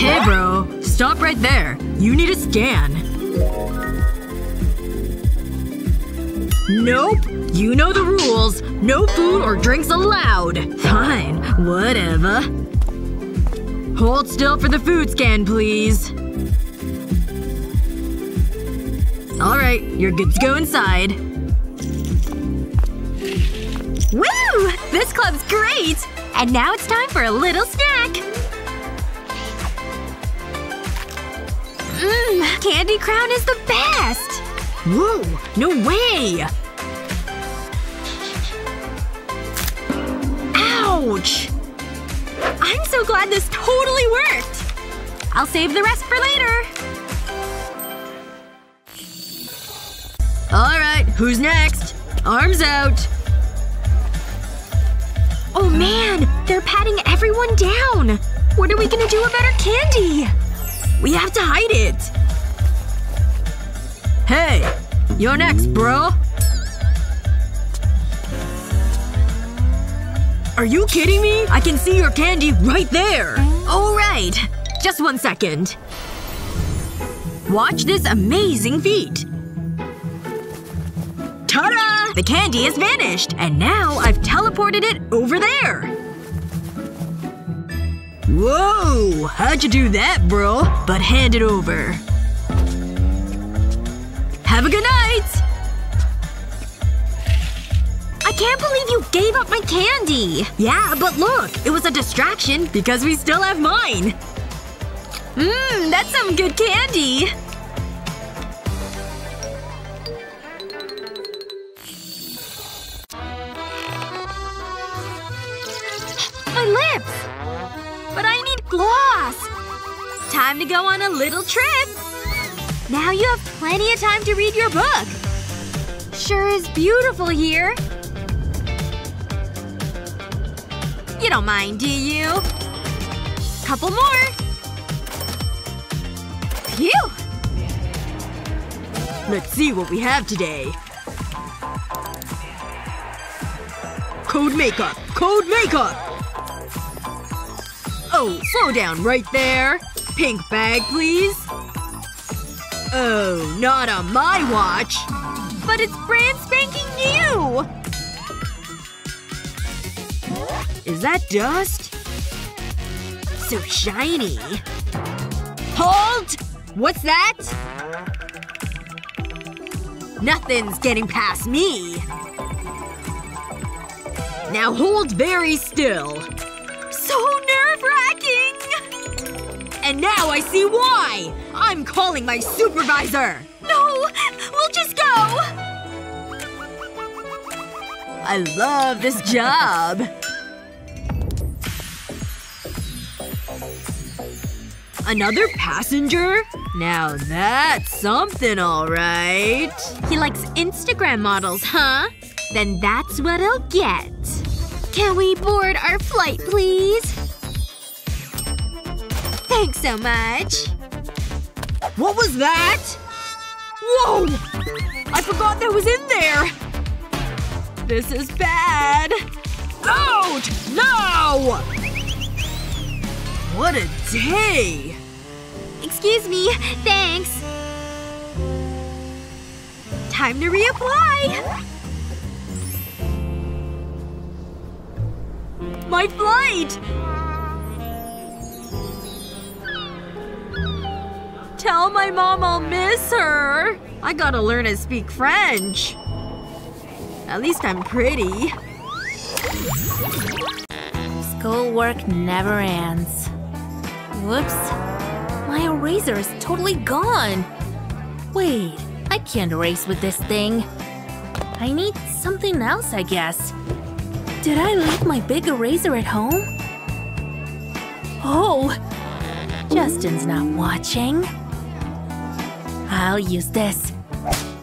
Hey bro. Stop right there. You need a scan. Nope. You know the rules. No food or drinks allowed. Fine. Whatever. Hold still for the food scan, please. Alright, you're good to go inside. Woo! This club's great! And now it's time for a little snack! Mmm, Candy Crown is the best! Whoa! No way! Ouch! I'm so glad this totally worked! I'll save the rest for later. Alright, who's next? Arms out. Oh man! They're patting everyone down! What are we gonna do about our candy? We have to hide it! Hey! You're next, bro! Are you kidding me? I can see your candy right there! Alright. Just one second. Watch this amazing feat! Ta-da! The candy has vanished, and now I've teleported it over there! Whoa! How'd you do that, bro? But hand it over. Have a good night! I can't believe you gave up my candy! Yeah, but look! It was a distraction because we still have mine! Mmm, that's some good candy! My lips! But I need gloss! Time to go on a little trip! Now you have plenty of time to read your book! Sure is beautiful here. You don't mind, do you? Couple more. Phew! Let's see what we have today. Code makeup! Code makeup! Oh, slow down right there. Pink bag, please. Oh, not on my watch. But it's brand spanking new! Is that dust? So shiny. Hold! What's that? Nothing's getting past me. Now hold very still. So nerve-wracking! And now I see why! I'm calling my supervisor! No! We'll just go! I love this job. Another passenger? Now that's something alright. He likes Instagram models, huh? Then that's what he'll get. Can we board our flight, please? Thanks so much. What was that? Whoa! I forgot that was in there! This is bad. Out! No! What a day! Excuse me. Thanks. Time to reapply! My flight! Tell my mom I'll miss her. I gotta learn to speak French. At least I'm pretty. Schoolwork never ends. Whoops. My eraser is totally gone. Wait, I can't erase with this thing. I need something else, I guess. Did I leave my big eraser at home? Oh! Justin's not watching. I'll use this.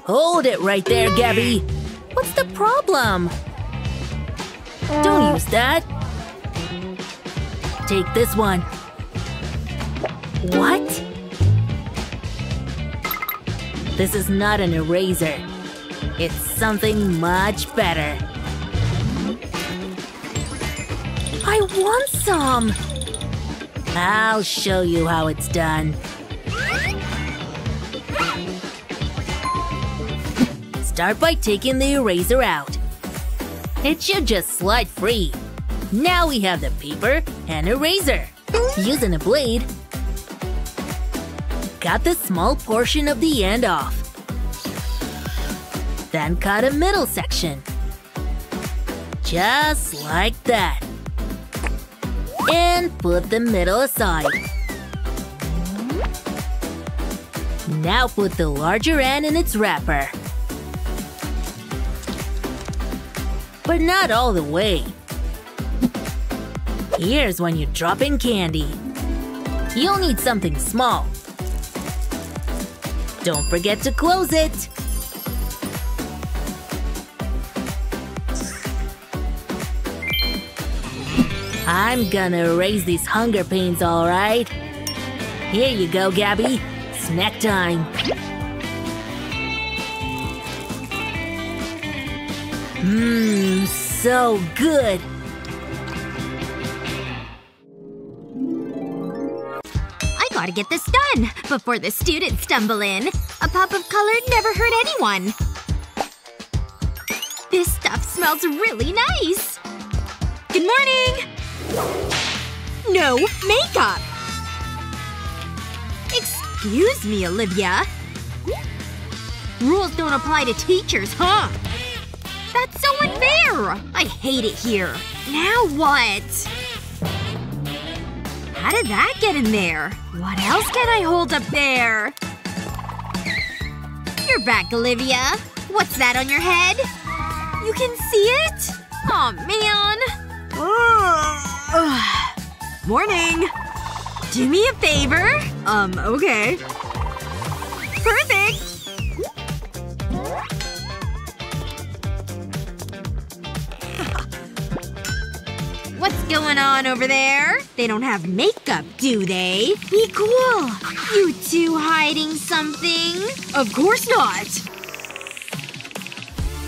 Hold it right there, Gabby! What's the problem? Don't use that. Take this one. What? This is not an eraser. It's something much better. I want some! I'll show you how it's done. Start by taking the eraser out. It should just slide free. Now we have the paper and eraser. Using a blade, cut the small portion of the end off. Then cut a middle section. Just like that. And put the middle aside. Now put the larger end in its wrapper. But not all the way. Here's when you drop in candy. You'll need something small. Don't forget to close it. I'm gonna erase these hunger pains, alright? Here you go, Gabby. Snack time. Mmm, so good. I gotta get this done before the students stumble in. A pop of color never hurt anyone. This stuff smells really nice. Good morning! No makeup! Excuse me, Olivia. Rules don't apply to teachers, huh? That's so unfair! I hate it here. Now what? How did that get in there? What else can I hold up there? You're back, Olivia. What's that on your head? You can see it? Oh, man. Ah. Morning! Do me a favor? Um, okay. Perfect! What's going on over there? They don't have makeup, do they? Be cool! You two hiding something? Of course not!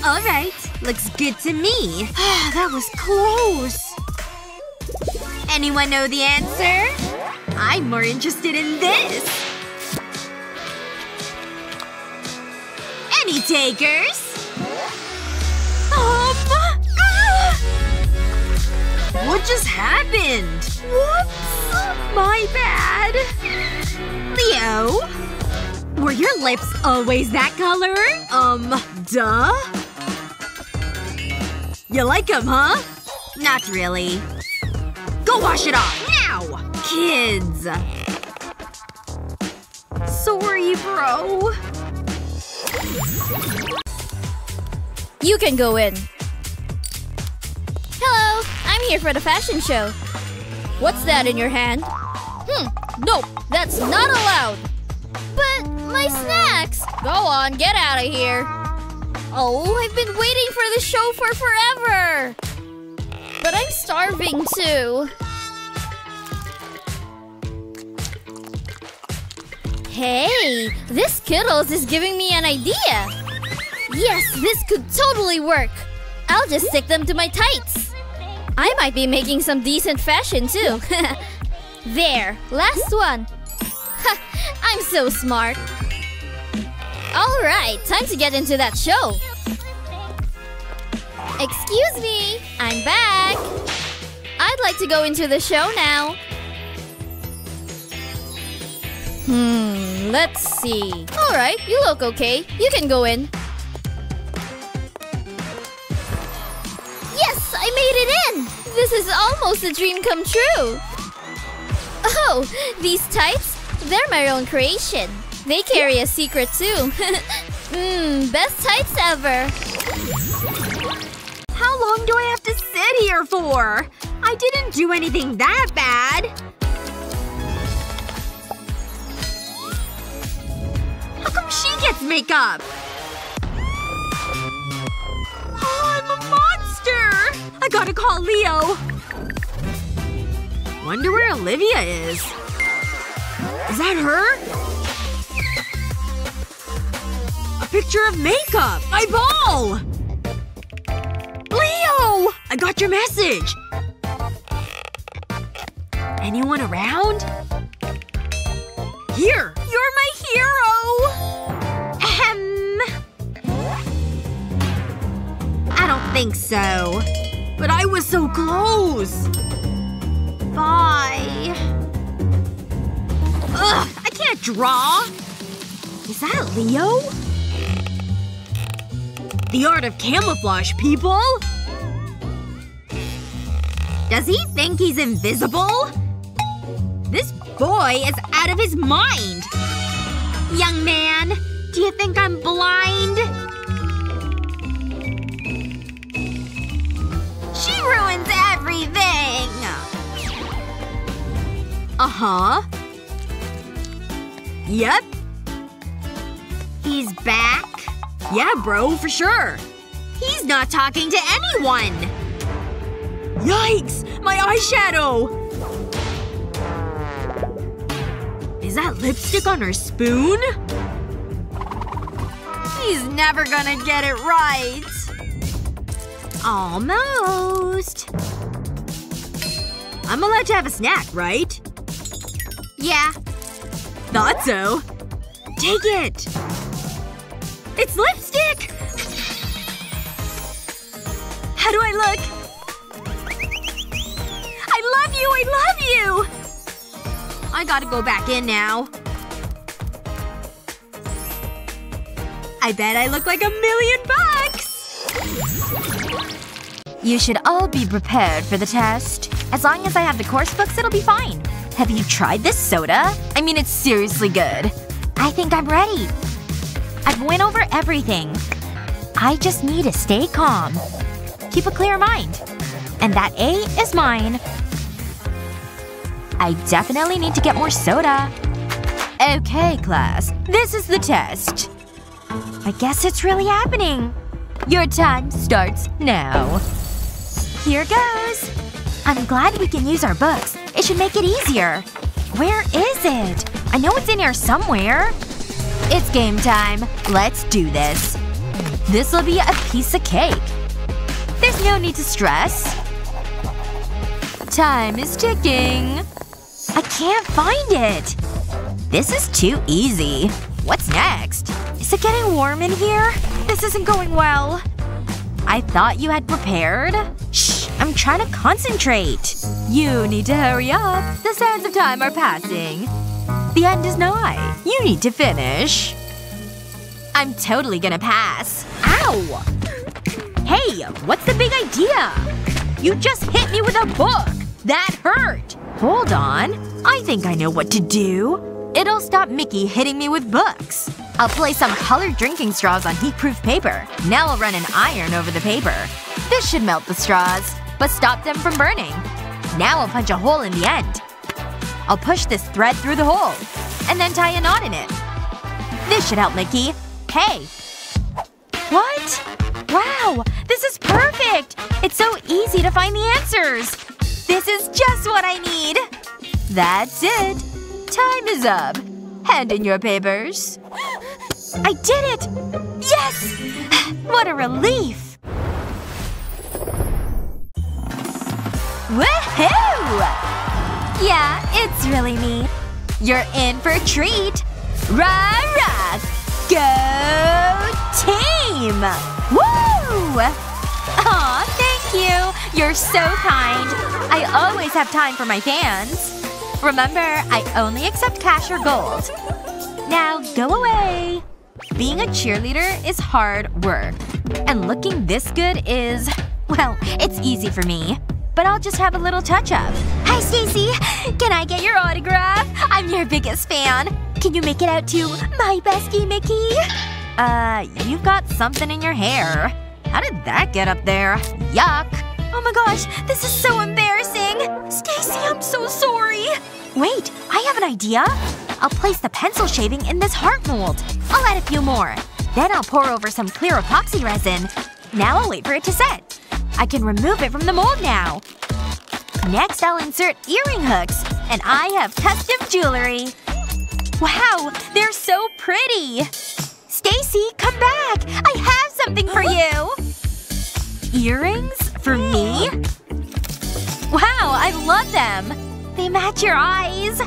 Alright. Looks good to me. That was close. Anyone know the answer? I'm more interested in this. Any takers? Um… Ah! What just happened? Whoops! My bad. Leo? Were your lips always that color? Um, duh? You like them, huh? Not really. Go wash it off! Now! Kids. Sorry, bro. You can go in. Hello, I'm here for the fashion show. What's that in your hand? Hmm, nope, that's not allowed. But my snacks! Go on, get out of here. Oh, I've been waiting for the show for forever. But I'm starving too. Hey, this Skittles is giving me an idea. Yes, this could totally work. I'll just stick them to my tights. I might be making some decent fashion too. there, last one. I'm so smart. Alright, time to get into that show. Excuse me, I'm back. I'd like to go into the show now. Hmm, let's see. Alright, you look okay. You can go in. Yes, I made it in! This is almost a dream come true. Oh, these tights? They're my own creation. They carry a secret too. Mmm, best tights ever. How long do I have to sit here for? I didn't do anything that bad. How come she gets makeup? Oh, I'm a monster! I gotta call Leo. Wonder where Olivia is. Is that her? A picture of makeup! My ball! Leo! I got your message! anyone around? Here! You're my hero! Ahem. I don't think so. But I was so close! Bye. Ugh! I can't draw! Is that Leo? The art of camouflage, people! Does he think he's invisible? This boy is out of his mind! Young man, do you think I'm blind? She ruins everything! Uh-huh. Yep. He's back? Yeah, bro, for sure. He's not talking to anyone! Yikes! My eyeshadow! Is that lipstick on her spoon? He's never gonna get it right. Almost. I'm allowed to have a snack, right? Yeah. Thought so. Take it! It's lipstick! How do I look? You! I love you! I gotta go back in now. I bet I look like a million bucks! You should all be prepared for the test. As long as I have the course books, it'll be fine. Have you tried this soda? I mean, it's seriously good. I think I'm ready. I've went over everything. I just need to stay calm. Keep a clear mind. And that A is mine. I definitely need to get more soda. Okay, class. This is the test. I guess it's really happening. Your time starts now. Here goes. I'm glad we can use our books. It should make it easier. Where is it? I know it's in here somewhere. It's game time. Let's do this. This'll be a piece of cake. There's no need to stress. Time is ticking. I can't find it. This is too easy. What's next? Is it getting warm in here? This isn't going well. I thought you had prepared? Shh, I'm trying to concentrate. You need to hurry up. The sands of time are passing. The end is nigh. You need to finish. I'm totally gonna pass. Ow! Hey, what's the big idea? You just hit me with a book! That hurt! Hold on. I think I know what to do. It'll stop Mickey hitting me with books. I'll place some colored drinking straws on heat-proof paper. Now I'll run an iron over the paper. This should melt the straws, but stop them from burning. Now I'll punch a hole in the end. I'll push this thread through the hole. And then tie a knot in it. This should help Mickey. Hey! What? Wow! This is perfect! It's so easy to find the answers! This is just what I need! That's it. Time is up. Hand in your papers. I did it! Yes! What a relief! Woohoo! Yeah, it's really me. You're in for a treat. Rah rah! Go team! Woo! Aw, you. You're so kind. I always have time for my fans. Remember, I only accept cash or gold. Now, go away. Being a cheerleader is hard work. And looking this good is… well, it's easy for me. But I'll just have a little touch-up. Hi, Stacy. Can I get your autograph? I'm your biggest fan. Can you make it out to my bestie, Mickey? Uh, you've got something in your hair. How did that get up there? Yuck. Oh my gosh, this is so embarrassing! Stacy, I'm so sorry! Wait, I have an idea! I'll place the pencil shaving in this heart mold. I'll add a few more. Then I'll pour over some clear epoxy resin. Now I'll wait for it to set. I can remove it from the mold now. Next I'll insert earring hooks. And I have custom jewelry. Wow, they're so pretty! Stacy, come back! I have something for you! Earrings? For me? Wow, I love them! They match your eyes!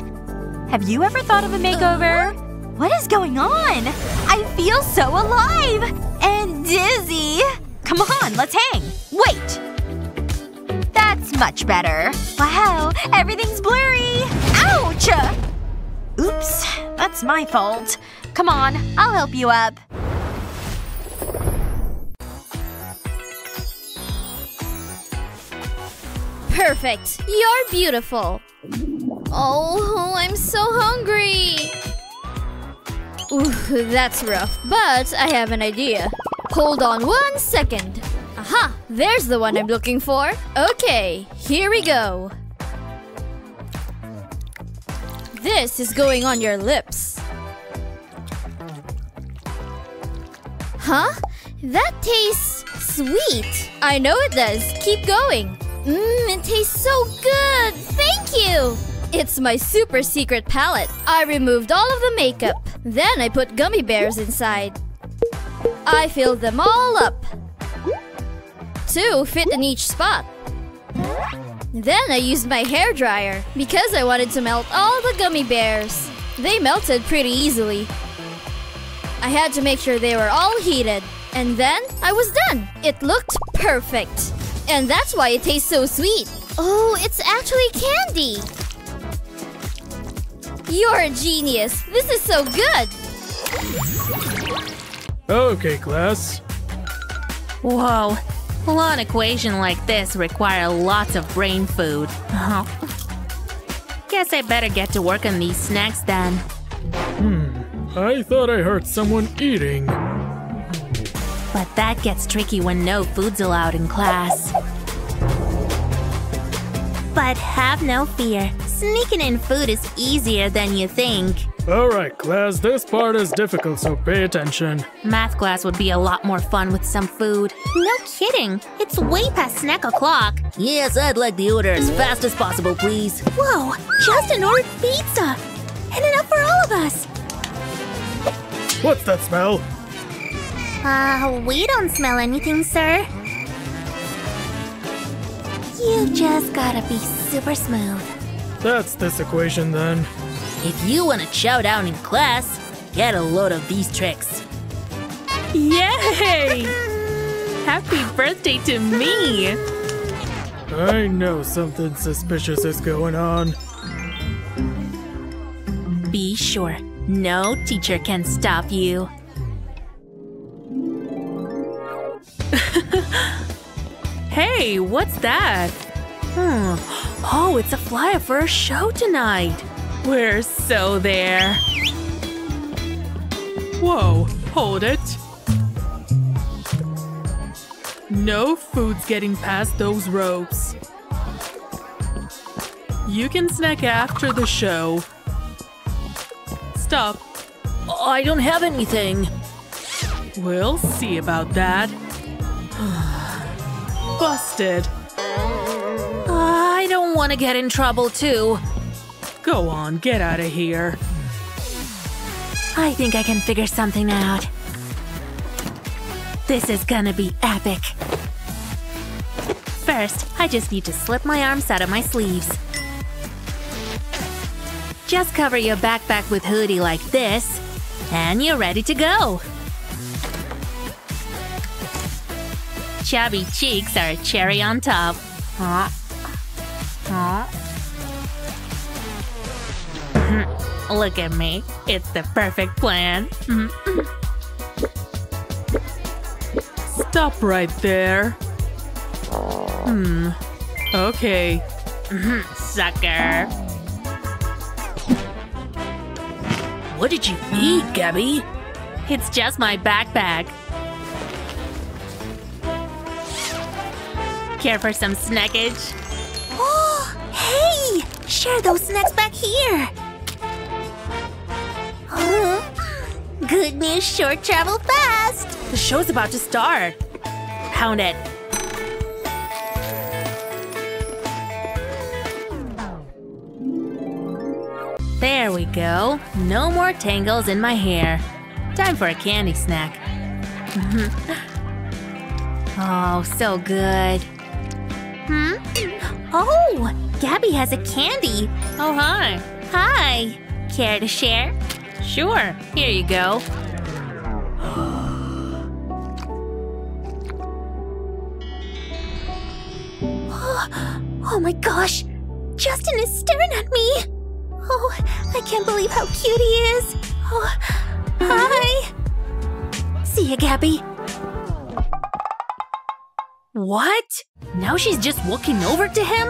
Have you ever thought of a makeover? Uh-huh. What is going on? I feel so alive! And dizzy! Come on, let's hang! Wait! That's much better. Wow, everything's blurry! Ouch! Oops. That's my fault. Come on, I'll help you up. Perfect. You're beautiful. Oh, I'm so hungry. Ooh, that's rough. But I have an idea. Hold on one second. Aha! There's the one I'm looking for. Okay, here we go. This is going on your lips. Huh? That tastes sweet. I know it does. Keep going. Mmm, it tastes so good. Thank you. It's my super secret palette. I removed all of the makeup. Then I put gummy bears inside. I filled them all up. Two fit in each spot. Then I used my hair dryer because I wanted to melt all the gummy bears. They melted pretty easily. I had to make sure they were all heated. And then I was done. It looked perfect. And that's why it tastes so sweet. Oh, it's actually candy. You're a genius. This is so good. Okay, class. Whoa. An equation like this require lots of brain food. Uh-huh. Guess I better get to work on these snacks then. Hmm. I thought I heard someone eating. But that gets tricky when no food's allowed in class. But have no fear. Sneaking in food is easier than you think. Alright, class, this part is difficult, so pay attention. Math class would be a lot more fun with some food. No kidding. It's way past snack o'clock. Yes, I'd like the order as fast as possible, please. Whoa! Justin ordered pizza! And enough for all of us! What's that smell? Uh, we don't smell anything, sir. You just gotta be super smooth. That's this equation then. If you want to chow down in class, get a load of these tricks. Yay! Happy birthday to me! I know something suspicious is going on. Be sure, no teacher can stop you. hey, what's that? Hmm. Oh, it's a flyer for a show tonight. We're so there. Whoa, hold it. No food's getting past those ropes. You can snack after the show. Stop. I don't have anything. We'll see about that. Busted. I don't want to get in trouble, too. Go on, get out of here. I think I can figure something out. This is gonna be epic. First, I just need to slip my arms out of my sleeves. Just cover your backpack with hoodie like this, and you're ready to go. Chubby cheeks are a cherry on top. Aw. Aw. Hmm. Look at me. It's the perfect plan. Hmm. Stop right there. Hmm. Okay. Hmm. Sucker. What did you eat, Gabby? It's just my backpack. Care for some snackage? Oh, hey! Share those snacks back here! Good news, short travel fast! The show's about to start. Pound it. There we go. No more tangles in my hair. Time for a candy snack. oh, so good. Hmm? Oh, Gabby has a candy. Oh, hi. Hi. Care to share? Sure. Here you go. Oh my gosh! Justin is staring at me! Oh, I can't believe how cute he is! Oh, hi! See ya, Gabby. What? Now she's just walking over to him?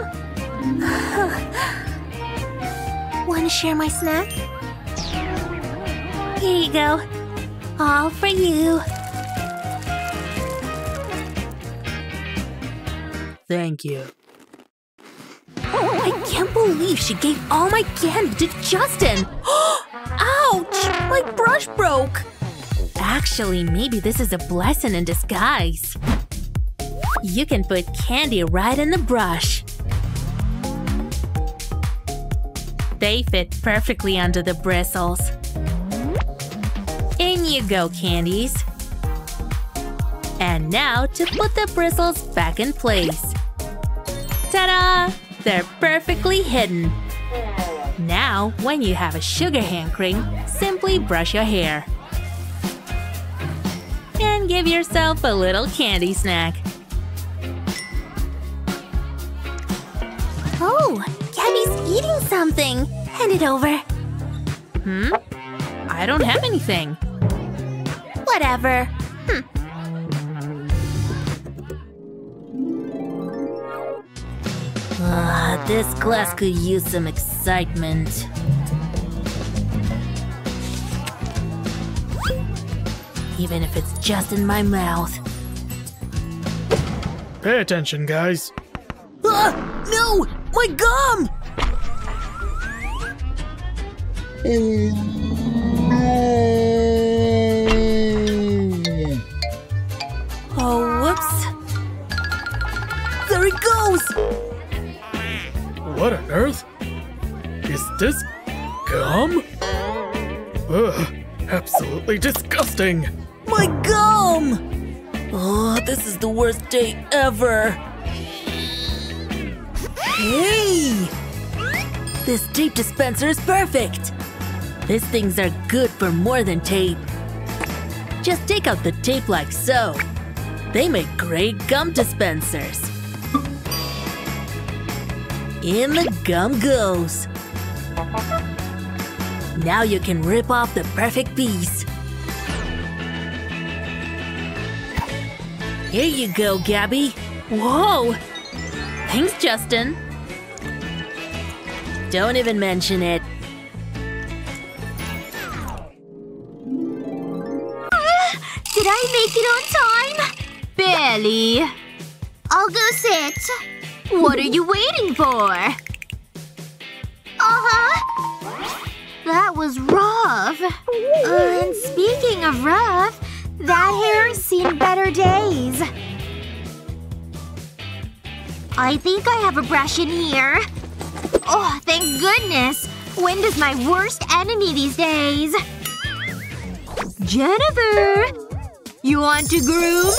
Wanna share my snack? Here you go. All for you. Thank you. I can't believe she gave all my candy to Justin! Ouch! My brush broke! Actually, maybe this is a blessing in disguise. You can put candy right in the brush. They fit perfectly under the bristles. In you go, candies. And now to put the bristles back in place. Ta-da! They're perfectly hidden. Now, when you have a sugar hand cream, simply brush your hair. And give yourself a little candy snack. Oh, Gabby's eating something. Hand it over. Hmm? I don't have anything. Whatever. Ah, this class could use some excitement. Even if it's just in my mouth. Pay attention, guys. Ah! No! My gum! Oh, whoops. There it goes! What on earth? Is this gum? Ugh, absolutely disgusting. My gum! Oh, this is the worst day ever. Hey! This tape dispenser is perfect! These things are good for more than tape. Just take out the tape like so. They make great gum dispensers. In the gum goes. Now you can rip off the perfect piece. Here you go, Gabby. Whoa! Thanks, Justin. Don't even mention it. Did I make it on time? Barely. I'll go sit. What are you waiting for? Uh-huh. That was rough. Uh, and speaking of rough, that hair's seen better days. I think I have a brush in here. Oh, thank goodness. Wind is my worst enemy these days. Jennifer! You want to groom?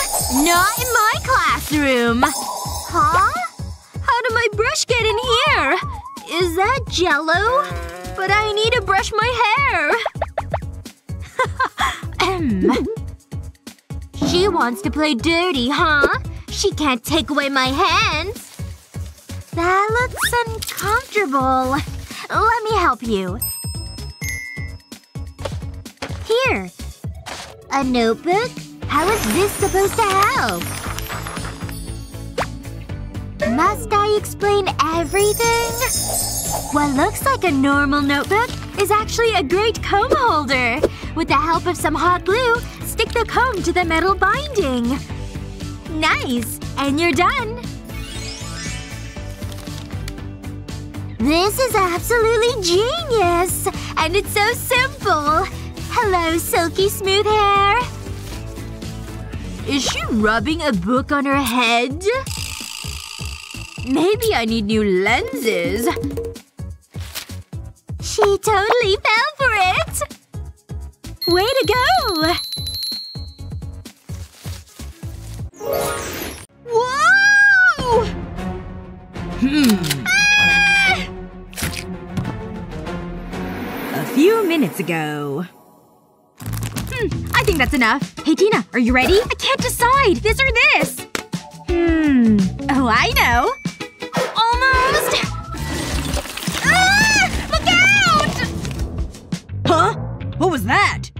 Not in my classroom! Huh? My brush get in here? Is that jello? But I need to brush my hair! She wants to play dirty, huh? She can't take away my hands! That looks uncomfortable. Let me help you. Here. A notebook? How is this supposed to help? Must I explain everything? What looks like a normal notebook is actually a great comb holder. With the help of some hot glue, stick the comb to the metal binding. Nice! And you're done! This is absolutely genius! And it's so simple! Hello, silky smooth hair! Is she rubbing a book on her head? Maybe I need new lenses. She totally fell for it! Way to go! Whoa! Hmm. Ah! A few minutes ago. Hmm, I think that's enough. Hey, Tina, are you ready? I can't decide! This or this! Hmm. Oh, I know! What was that?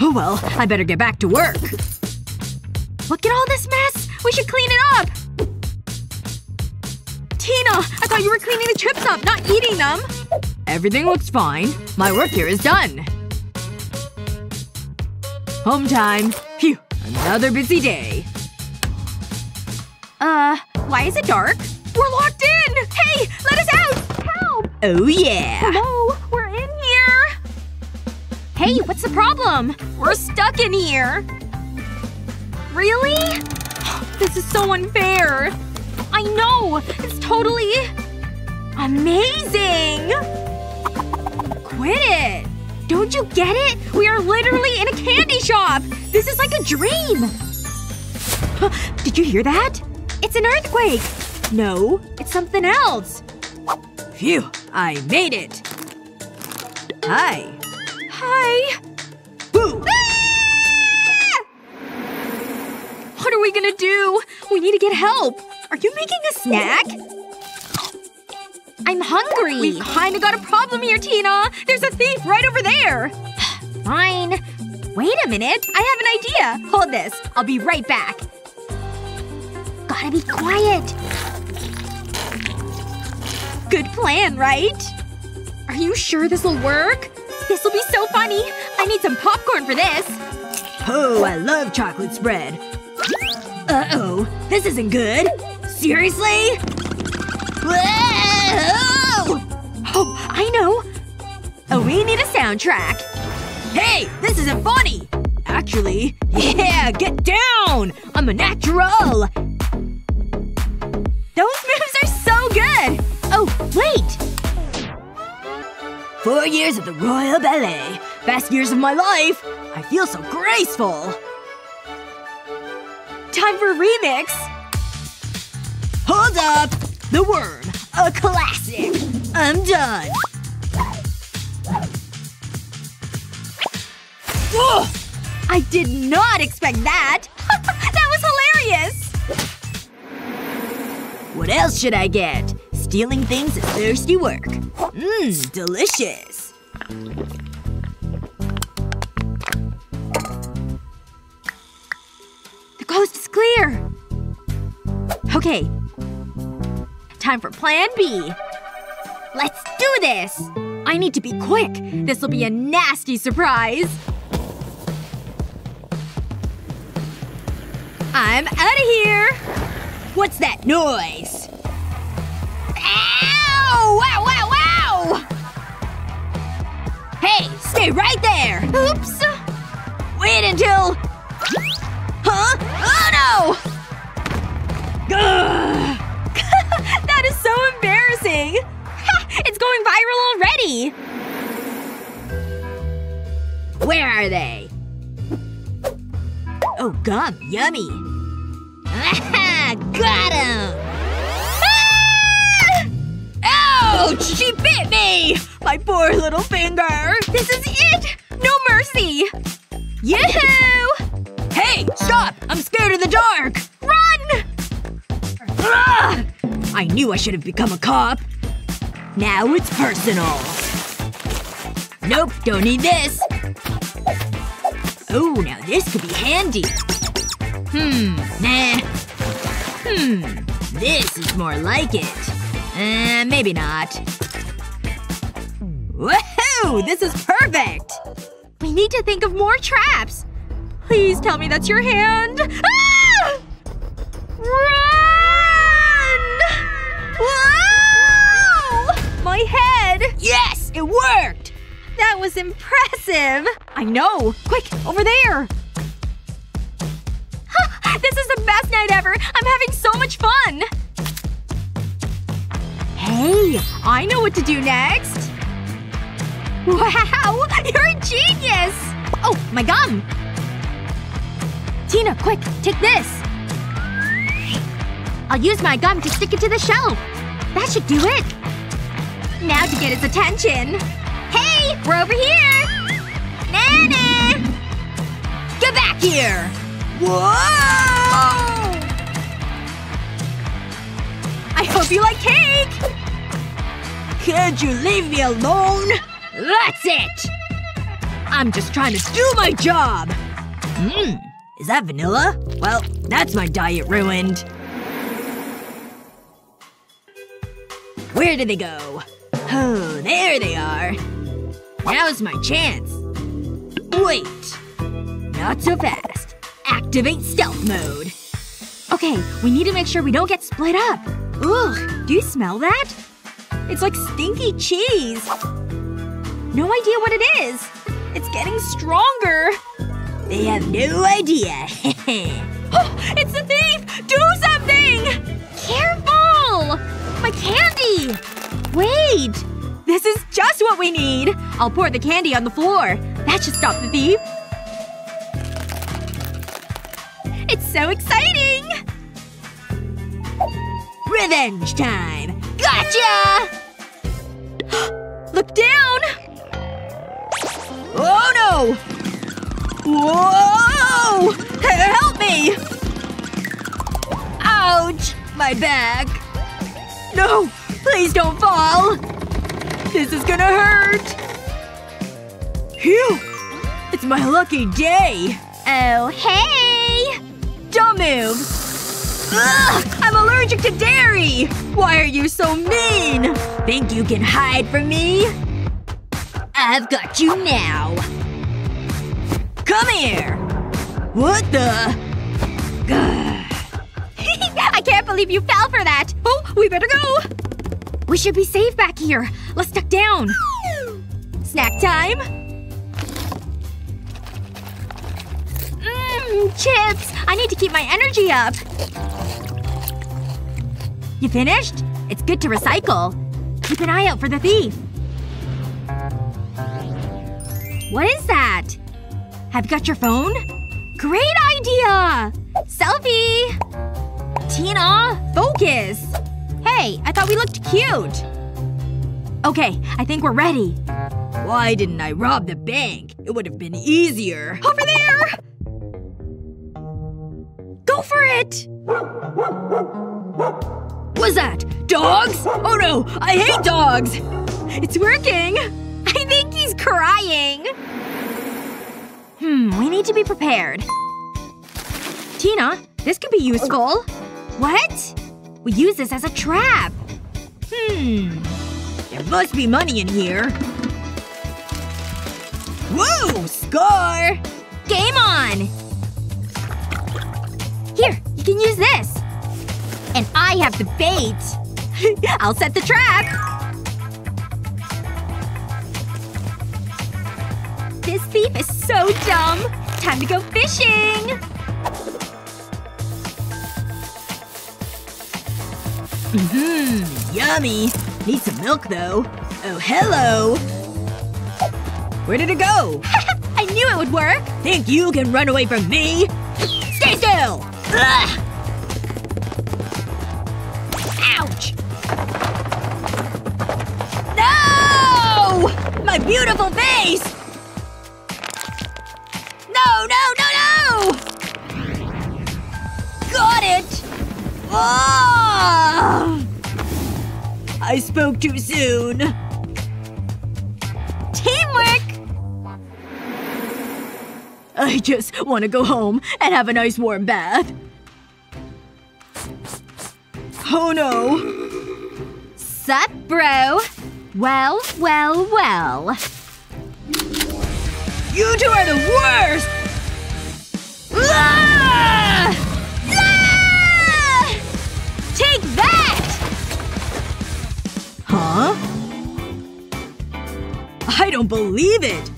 Oh well, I better get back to work. Look at all this mess! We should clean it up! Tina! I thought you were cleaning the chips up, not eating them! Everything looks fine. My work here is done. Home time. Phew. Another busy day. Uh, why is it dark? We're locked in! Hey! Let us out! Help! Oh yeah. Hello? We're! Hey, what's the problem? We're stuck in here. Really? This is so unfair. I know! It's totally… amazing! Quit it! Don't you get it? We are literally in a candy shop! This is like a dream! Did you hear that? It's an earthquake! No, it's something else. Phew, I made it. Hi. Hi. Boo! Ah! What are we gonna do? We need to get help. Are you making a snack? I'm hungry. We've kinda got a problem here, Tina. There's a thief right over there. Fine. Wait a minute. I have an idea. Hold this. I'll be right back. Gotta be quiet. Good plan, right? Are you sure this'll work? This'll be so funny. I need some popcorn for this. Oh, I love chocolate spread. Uh-oh. This isn't good. Seriously? Whoa! Oh, I know. Oh, we need a soundtrack. Hey! This isn't funny! Actually, yeah, get down! I'm a natural! Those moves are so good! Oh, wait! Four years at the Royal Ballet. Best years of my life. I feel so graceful. Time for a remix! Hold up! The Worm. A classic. I'm done. Ugh! I did not expect that! that was hilarious! What else should I get? Stealing things is thirsty work. Mmm, delicious. The coast is clear! Okay. Time for plan B. Let's do this! I need to be quick. This'll be a nasty surprise. I'm out of here! What's that noise? Ow! Wow, wow, wow! Hey, stay right there! Oops! Wait until… Huh? Oh no! That is so embarrassing! it's going viral already! Where are they? Oh, gum. Yummy. Ah, Got him! Ouch! She bit me! My poor little finger! This is it! No mercy! Yoo-hoo! Hey! Stop! I'm scared of the dark! Run! Ah! I knew I should have become a cop. Now it's personal. Nope, don't need this. Oh, now this could be handy. Hmm, nah. Hmm, this is more like it. Uh, maybe not. Woohoo! This is perfect! We need to think of more traps! Please tell me that's your hand. Ah! Run! Whoa! My head! Yes! It worked! That was impressive! I know! Quick! Over there! this is the best night ever! I'm having so much fun! Hey! I know what to do next! Wow! You're a genius! Oh, my gum! Tina, quick! Take this! I'll use my gum to stick it to the shelf. That should do it. Now to get its attention. Hey! We're over here! Nana! Get back here! Whoa! I hope you like cake! Can't you leave me alone? That's it! I'm just trying to do my job! Mmm. Is that vanilla? Well, that's my diet ruined. Where did they go? Oh, there they are. Now's my chance. Wait. Not so fast. Activate stealth mode. Okay, we need to make sure we don't get split up. Ugh, do you smell that? It's like stinky cheese. No idea what it is. It's getting stronger. They have no idea. oh, it's the thief! Do something! Careful! My candy! Wait! This is just what we need! I'll pour the candy on the floor. That should stop the thief. It's so exciting! Revenge time! Gotcha! Look down! Oh no! Whoa! Help me! Ouch! My back. No! Please don't fall! This is gonna hurt! Phew! It's my lucky day! Oh, hey! Don't move! Ugh! I'm allergic to dairy! Why are you so mean? Think you can hide from me? I've got you now. Come here! What the? I can't believe you fell for that! Oh, we better go! We should be safe back here. Let's duck down. Snack time? Mmm, chips! I need to keep my energy up. You finished? It's good to recycle. Keep an eye out for the thief. What is that? Have you got your phone? Great idea! Selfie! Tina, focus! Hey, I thought we looked cute. Okay, I think we're ready. Why didn't I rob the bank? It would have been easier. Over there! For it! What's that? Dogs? Oh no! I hate dogs! It's working! I think he's crying! Hmm, we need to be prepared. Tina, this could be useful. What? We use this as a trap. Hmm. There must be money in here. Whoa! Score! Game on! Here, you can use this. And I have the bait. I'll set the trap. This thief is so dumb. Time to go fishing! Mmm, yummy. Need some milk, though. Oh, hello. Where did it go? I knew it would work! Think you can run away from me? Stay still! Ouch! No! My beautiful face! No, no, no, no! Got it! Oh! I spoke too soon. Teamwork! I just want to go home and have a nice warm bath. Oh no. Sup, bro? Well, well, well. You two are the worst! Ah! Take that! Huh? I don't believe it!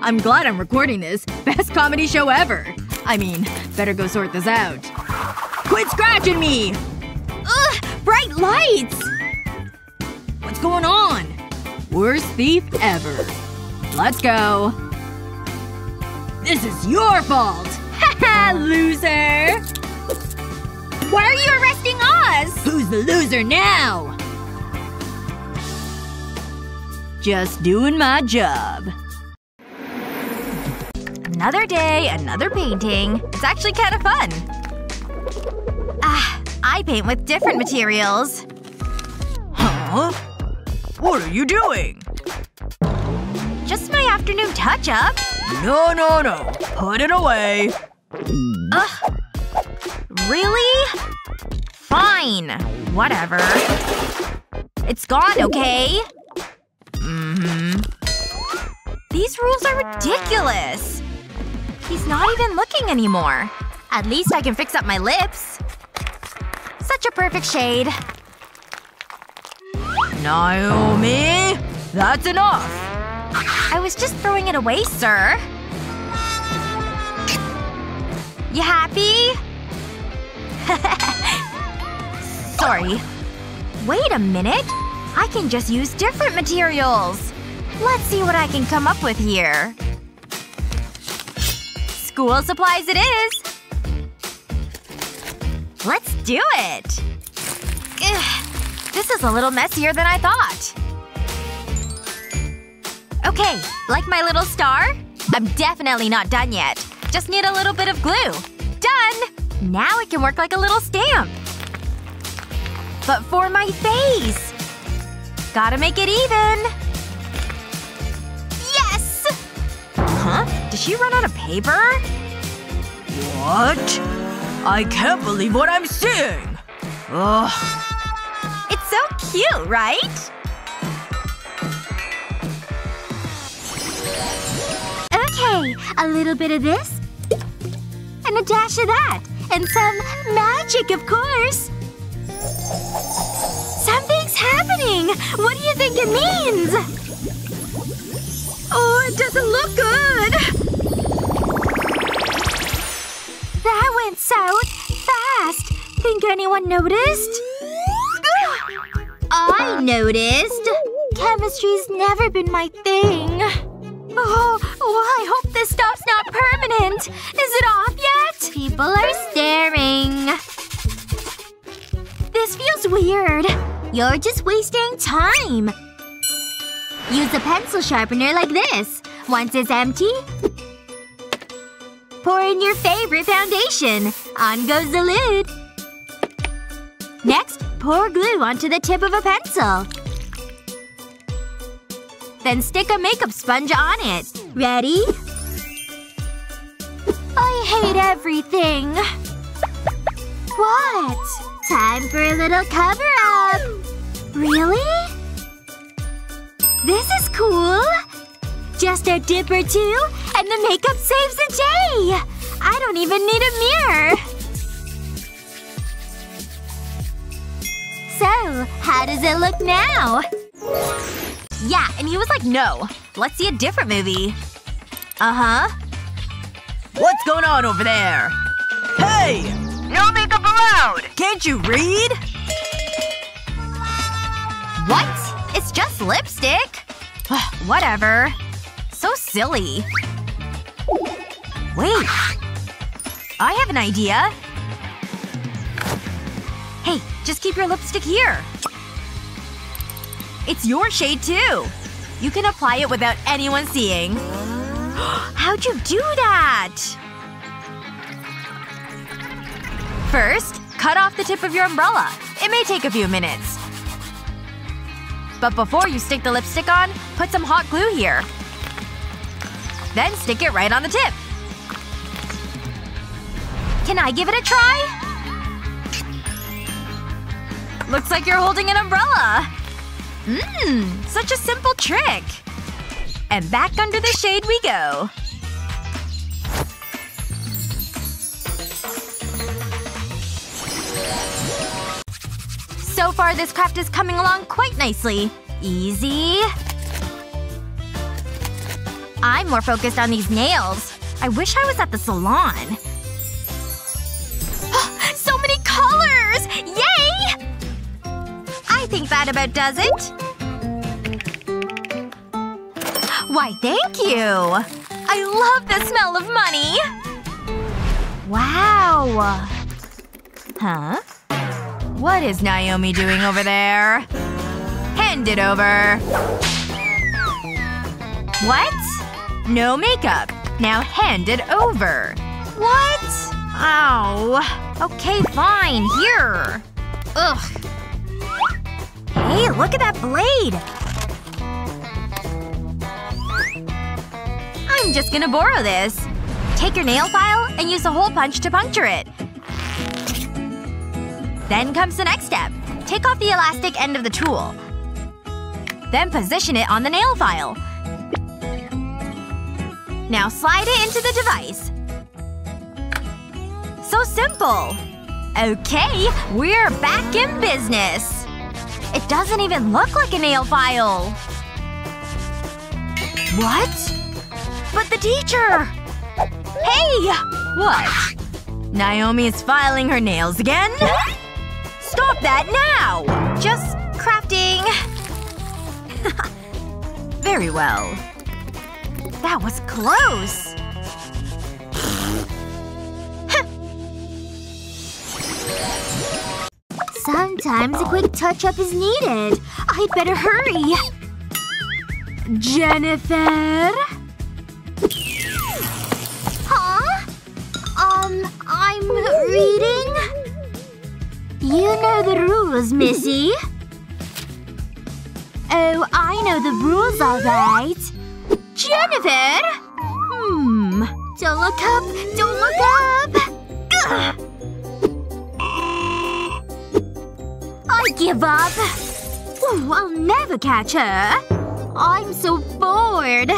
I'm glad I'm recording this. Best comedy show ever. I mean, better go sort this out. Quit scratching me! Ugh! Bright lights! What's going on? Worst thief ever. Let's go. This is your fault! Haha, loser! Why are you arresting us? Who's the loser now? Just doing my job. Another day, another painting. It's actually kind of fun. I paint with different materials. Huh? What are you doing? Just my afternoon touch-up. No, no, no. Put it away. Ugh. Really? Fine. Whatever. It's gone, okay? Mm-hmm. These rules are ridiculous. He's not even looking anymore. At least I can fix up my lips. Such a perfect shade. Naomi! That's enough! I was just throwing it away, sir. You happy? Sorry. Wait a minute. I can just use different materials. Let's see what I can come up with here. School supplies it is! Let's do it! Ugh, this is a little messier than I thought. Okay, like my little star? I'm definitely not done yet. Just need a little bit of glue. Done! Now it can work like a little stamp. But for my face! Gotta make it even. Yes! Huh? Did she run out of paper? What? I can't believe what I'm seeing! Ugh. It's so cute, right? Okay, a little bit of this. And a dash of that. And some magic, of course. Something's happening! What do you think it means? Oh, it doesn't look good! Went so fast. Think anyone noticed? I noticed. Chemistry's never been my thing. Oh, oh, I hope this stuff's not permanent. Is it off yet? People are staring. This feels weird. You're just wasting time. Use a pencil sharpener like this. Once it's empty, pour in your favorite foundation. On goes the lid. Next, pour glue onto the tip of a pencil. Then stick a makeup sponge on it. Ready? I hate everything. What? Time for a little cover-up. Really? This is cool. Just a dip or two, and the makeup saves the day! I don't even need a mirror. So, how does it look now? Yeah, and he was like, no. Let's see a different movie. Uh-huh. What's going on over there? Hey! No makeup allowed! Can't you read? What? It's just lipstick? Whatever. So silly. Wait. I have an idea. Hey, just keep your lipstick here. It's your shade, too. You can apply it without anyone seeing. How'd you do that? First, cut off the tip of your umbrella. It may take a few minutes. But before you stick the lipstick on, put some hot glue here. Then stick it right on the tip. Can I give it a try? Looks like you're holding an umbrella. Mmm, such a simple trick. And back under the shade we go. So far this craft is coming along quite nicely. Easy. I'm more focused on these nails. I wish I was at the salon. so many colors! Yay! I think that about does it. Why, thank you! I love the smell of money! Wow. Huh? What is Naomi doing over there? Hand it over. What? No makeup. Now hand it over. What? Ow. Okay, fine. Here. Ugh. Hey, look at that blade! I'm just gonna borrow this. Take your nail file and use a hole punch to puncture it. Then comes the next step. Take off the elastic end of the tool. Then position it on the nail file. Now slide it into the device. So simple! Okay, we're back in business! It doesn't even look like a nail file! What? But the teacher! Hey! What? Naomi is filing her nails again? Stop that now! Just crafting. Very well. That was close. Sometimes a quick touch-up is needed. I'd better hurry. Jennifer? Huh? Um, I'm reading? You know the rules, Missy. Oh, I know the rules alright. Jennifer! Hmm. Don't look up! Don't look up! I give up. Ooh, I'll never catch her. I'm so bored.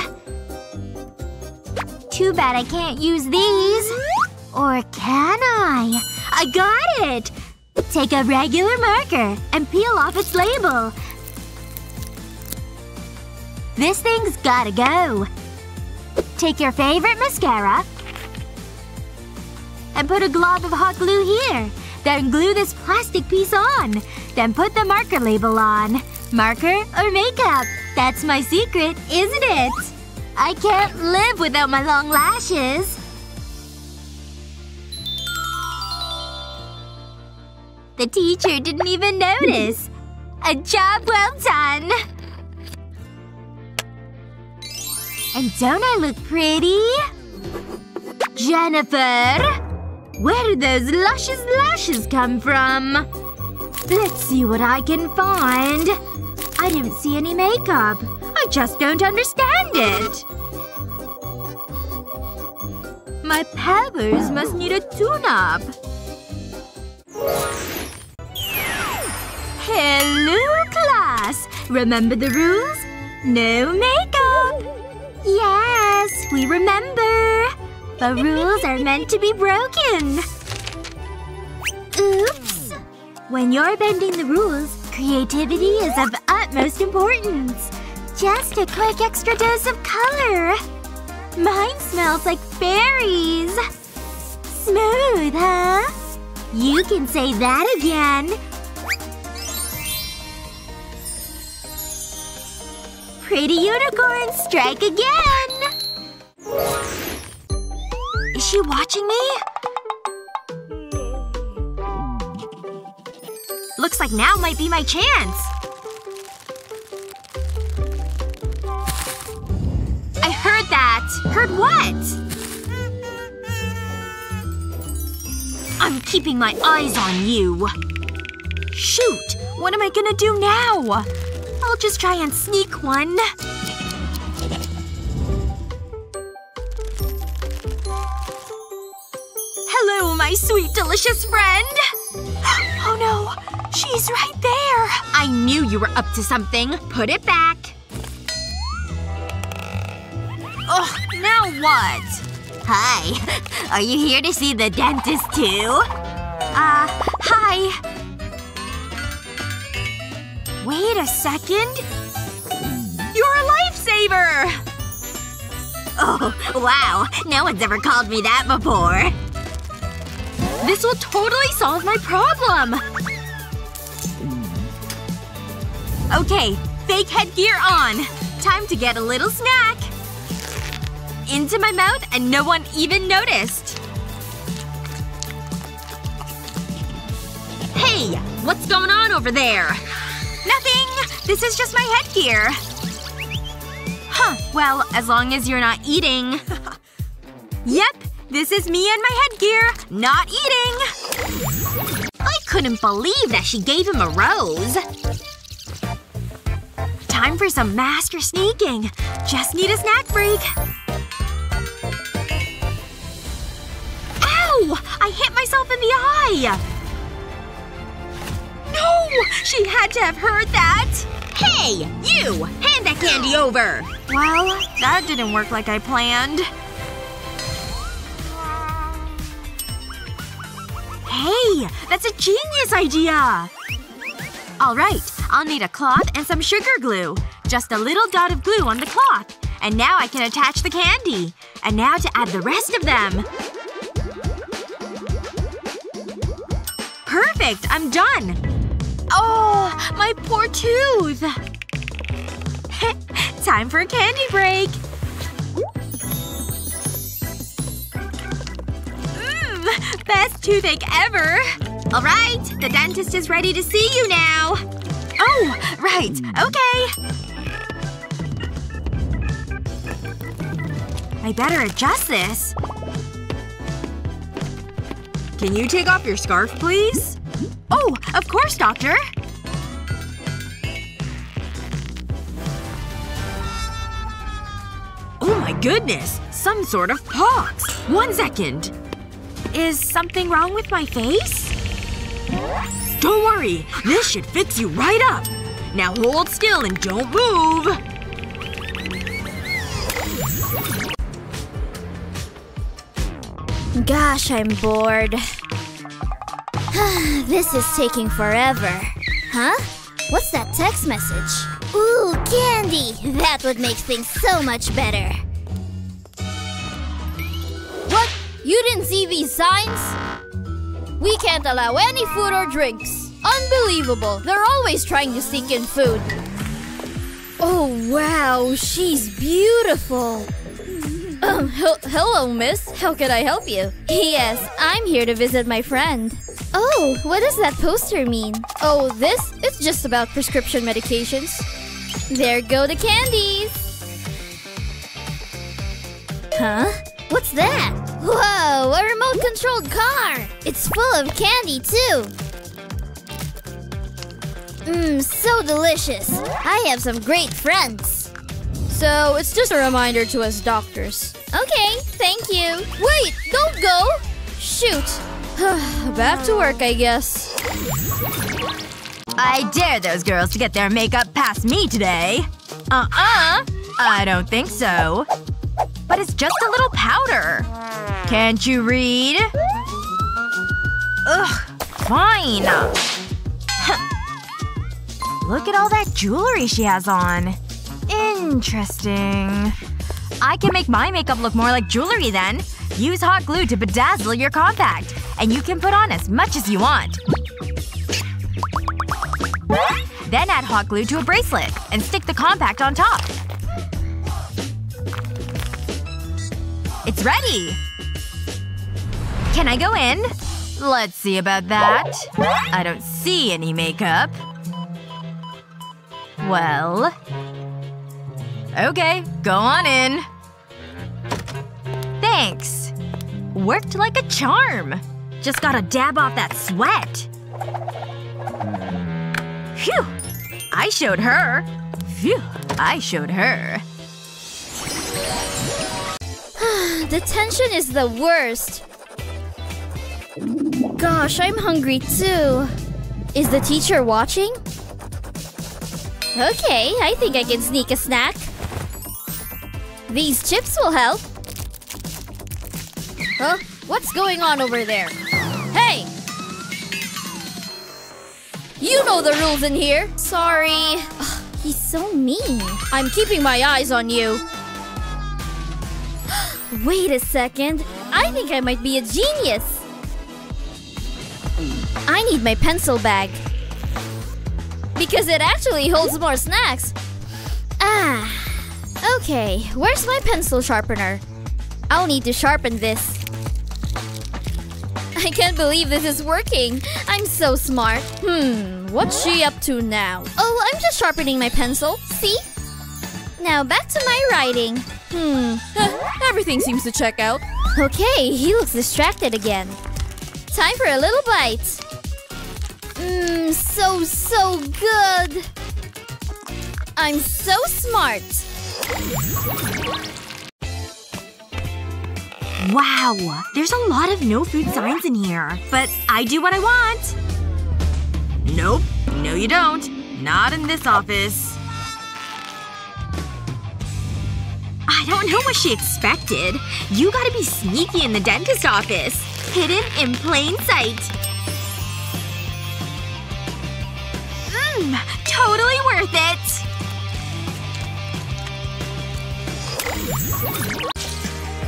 Too bad I can't use these. Or can I? I got it! Take a regular marker and peel off its label. This thing's gotta go. Take your favorite mascara and put a glob of hot glue here. Then glue this plastic piece on. Then put the marker label on. Marker or makeup? That's my secret, isn't it? I can't live without my long lashes. The teacher didn't even notice. A job well done! And don't I look pretty? Jennifer! Where did those luscious lashes come from? Let's see what I can find. I didn't see any makeup. I just don't understand it. My powers must need a tune-up. Hello, class! Remember the rules? No makeup! Yes, we remember. The rules are meant to be broken. Oops. When you're bending the rules, creativity is of utmost importance. Just a quick extra dose of color. Mine smells like berries. Smooth, huh? You can say that again. Pretty unicorn, strike again! Is she watching me? Looks like now might be my chance. I heard that! Heard what? I'm keeping my eyes on you. Shoot! What am I gonna do now? Just try and sneak one. Hello, my sweet, delicious friend! Oh no! She's right there! I knew you were up to something. Put it back. Ugh, now what? Hi. Are you here to see the dentist too? Uh, hi. Wait a second. You're a lifesaver! Oh, wow. No one's ever called me that before. This will totally solve my problem! Okay, fake headgear on. Time to get a little snack. Into my mouth and no one even noticed. Hey! What's going on over there? This is just my headgear. Huh. Well, as long as you're not eating. yep. This is me and my headgear. Not eating. I couldn't believe that she gave him a rose. Time for some master sneaking. Just need a snack break. Ow! I hit myself in the eye! No! She had to have heard that! Hey! You! Hand that candy over! Well, that didn't work like I planned. Hey! That's a genius idea! Alright, I'll need a cloth and some sugar glue. Just a little dot of glue on the cloth. And now I can attach the candy. And now to add the rest of them. Perfect! I'm done! Oh, my poor tooth! Time for a candy break! Mmm! Best toothache ever! Alright, the dentist is ready to see you now! Oh, right. Okay. I better adjust this. Can you take off your scarf, please? Oh, of course, doctor. Oh my goodness! Some sort of pox! One second. Is something wrong with my face? Don't worry. This should fix you right up. Now hold still and don't move. Gosh, I'm bored. this is taking forever. Huh? What's that text message? Ooh, candy! That would make things so much better. What? You didn't see these signs? We can't allow any food or drinks. Unbelievable. They're always trying to sneak in food. Oh, wow. She's beautiful. Um, hel- hello, miss. How can I help you? Yes, I'm here to visit my friend. Oh, what does that poster mean? Oh, this? It's just about prescription medications. There go the candies. Huh? What's that? Whoa, a remote controlled car! It's full of candy, too! Mmm, so delicious. I have some great friends. So, it's just a reminder to us doctors. Okay, thank you. Wait, don't go! Shoot. Back to work, I guess. I dare those girls to get their makeup past me today. Uh-uh. I don't think so. But it's just a little powder. Can't you read? Ugh. Fine. Look at all that jewelry she has on. Interesting. I can make my makeup look more like jewelry then. Use hot glue to bedazzle your compact. And you can put on as much as you want. Then add hot glue to a bracelet. And stick the compact on top. It's ready! Can I go in? Let's see about that. I don't see any makeup. Well… Okay, go on in. Thanks. Worked like a charm. Just gotta dab off that sweat. Phew. I showed her. Phew. I showed her. the tension is the worst. Gosh, I'm hungry too. Is the teacher watching? Okay, I think I can sneak a snack. These chips will help. Huh? What's going on over there? Hey! You know the rules in here. Sorry. Ugh, he's so mean. I'm keeping my eyes on you. Wait a second. I think I might be a genius. I need my pencil bag. Because it actually holds more snacks. Ah. Okay, where's my pencil sharpener? I'll need to sharpen this. I can't believe this is working. I'm so smart. Hmm, what's she up to now? Oh, I'm just sharpening my pencil. See? Now back to my writing. Hmm. Everything seems to check out. Okay, he looks distracted again. Time for a little bite. Mmm, so, so good. I'm so smart. Wow, there's a lot of no food signs in here. But I do what I want. Nope. No you don't. Not in this office. I don't know what she expected. You gotta be sneaky in the dentist office. Hidden in plain sight. Mmm, totally worth it!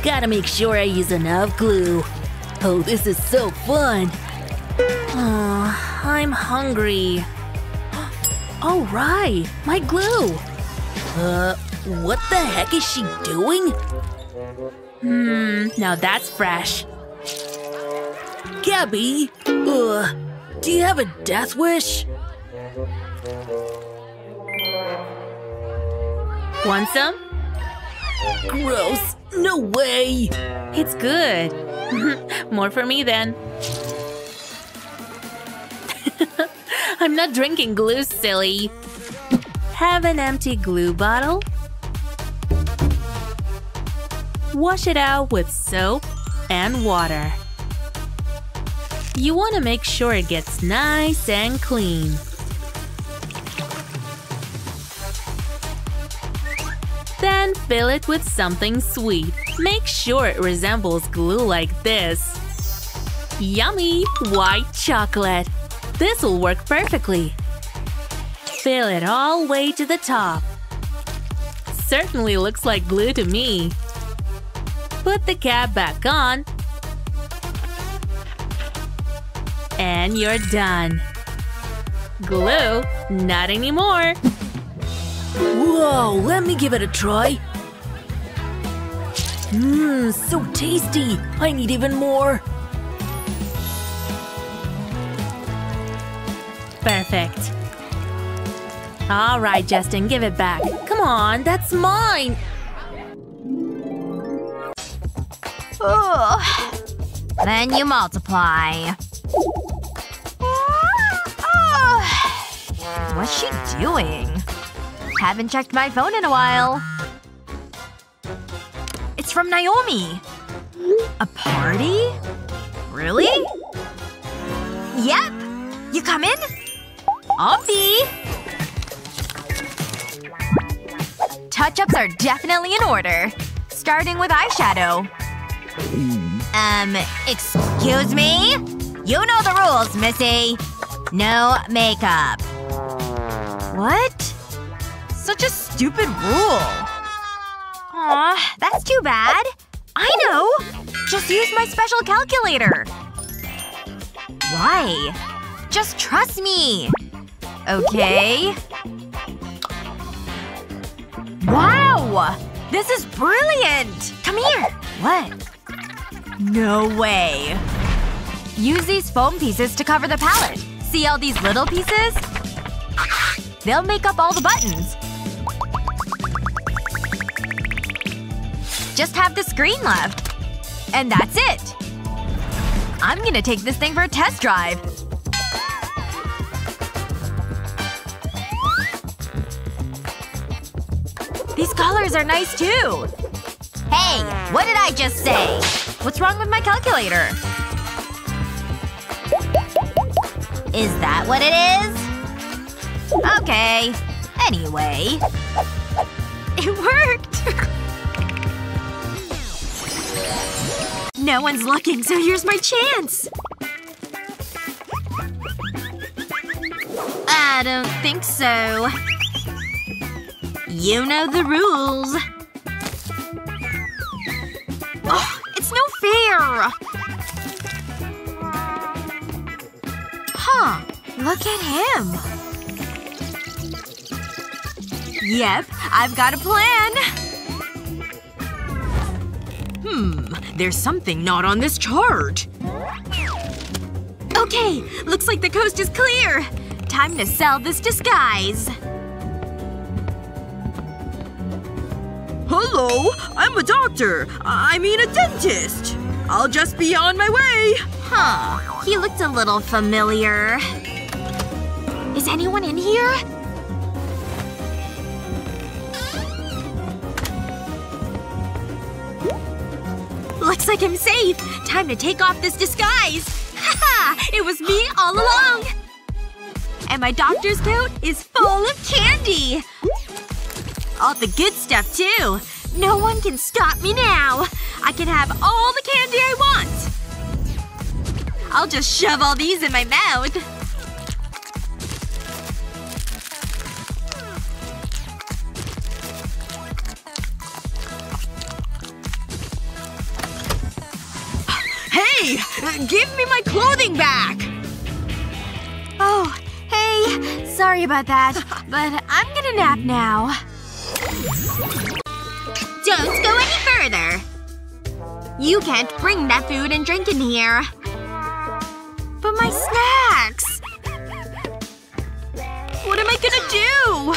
Gotta make sure I use enough glue. Oh, this is so fun. Oh, I'm hungry. Oh, right. My glue. Uh, what the heck is she doing? Hmm, now that's fresh. Gabby! Ugh. Do you have a death wish? Want some? Gross. No way! It's good. More for me then. I'm not drinking glue, silly. Have an empty glue bottle. Wash it out with soap and water. You want to make sure it gets nice and clean. Then fill it with something sweet. Make sure it resembles glue like this. Yummy! White chocolate! This will work perfectly. Fill it all the way to the top. Certainly looks like glue to me. Put the cap back on. And you're done. Glue? Not anymore. Whoa, let me give it a try. Mmm, so tasty! I need even more! Perfect. Alright, Justin, give it back. Come on, that's mine! Ugh. Then you multiply. What's she doing? Haven't checked my phone in a while. It's from Naomi. A party? Really? Yep. You come in? Obvi. Touch-ups are definitely in order. Starting with eyeshadow. Um, excuse me? You know the rules, missy. No makeup. What? Such a stupid rule. Aw, that's too bad. I know! Just use my special calculator. Why? Just trust me. Okay. Wow! This is brilliant! Come here! What? No way. Use these foam pieces to cover the palette. See all these little pieces? They'll make up all the buttons. Just have the screen left. And that's it. I'm gonna take this thing for a test drive. These colors are nice too. Hey, what did I just say? What's wrong with my calculator? Is that what it is? Okay. Anyway. It worked! no one's looking, so here's my chance! I don't think so. You know the rules. Oh, it's no fair! Huh. Look at him. Yep, I've got a plan. Hmm. There's something not on this chart. Okay, looks like the coast is clear. Time to sell this disguise. Hello. I'm a doctor. I mean a dentist. I'll just be on my way. Huh. He looked a little familiar. Is anyone in here? Looks like I'm safe. Time to take off this disguise. Haha! it was me all along! And my doctor's coat is full of candy! All the good stuff, too. No one can stop me now. I can have all the candy I want. I'll just shove all these in my mouth. Hey! Give me my clothing back! Oh, hey. Sorry about that. But I'm gonna nap now. Don't go any further. You can't bring that food and drink in here. But my snacks! What am I gonna do?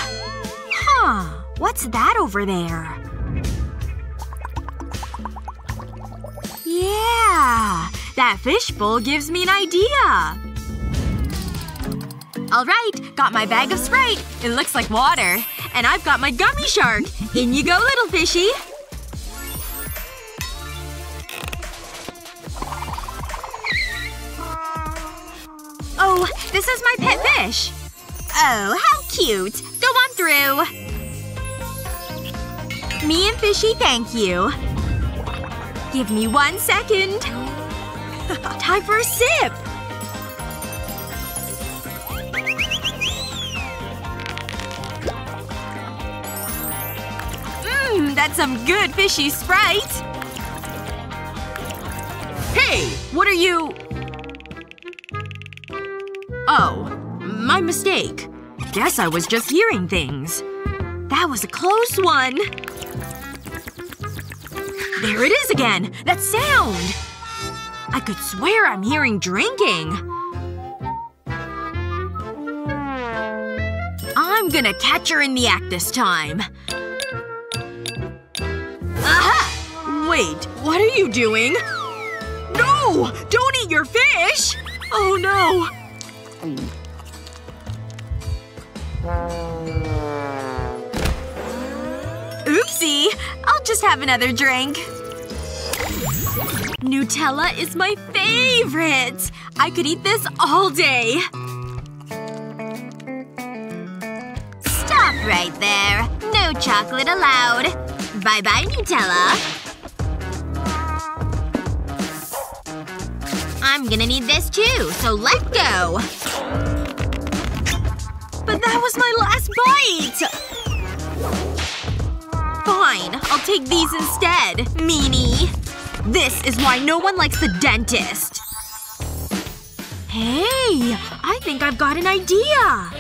Huh. What's that over there? Yeah. That fishbowl gives me an idea. Alright, got my bag of Sprite. It looks like water. And I've got my gummy shark. In you go, little fishy. Oh, this is my pet fish. Oh, how cute. Go on through. Me and Fishy thank you. Give me one second. Time for a sip. Mmm, that's some good fishy Sprite. Hey! What are you… Oh. My mistake. Guess I was just hearing things. That was a close one. There it is again! That sound! I could swear I'm hearing drinking. I'm gonna catch her in the act this time. Aha! Wait, what are you doing? No! Don't eat your fish! Oh no. Oopsie. I'll just have another drink. Nutella is my favorite! I could eat this all day. Stop right there. No chocolate allowed. Bye-bye, Nutella. I'm gonna need this too, so let go. But that was my last bite! Fine. I'll take these instead, meanie. This is why no one likes the dentist. Hey! I think I've got an idea!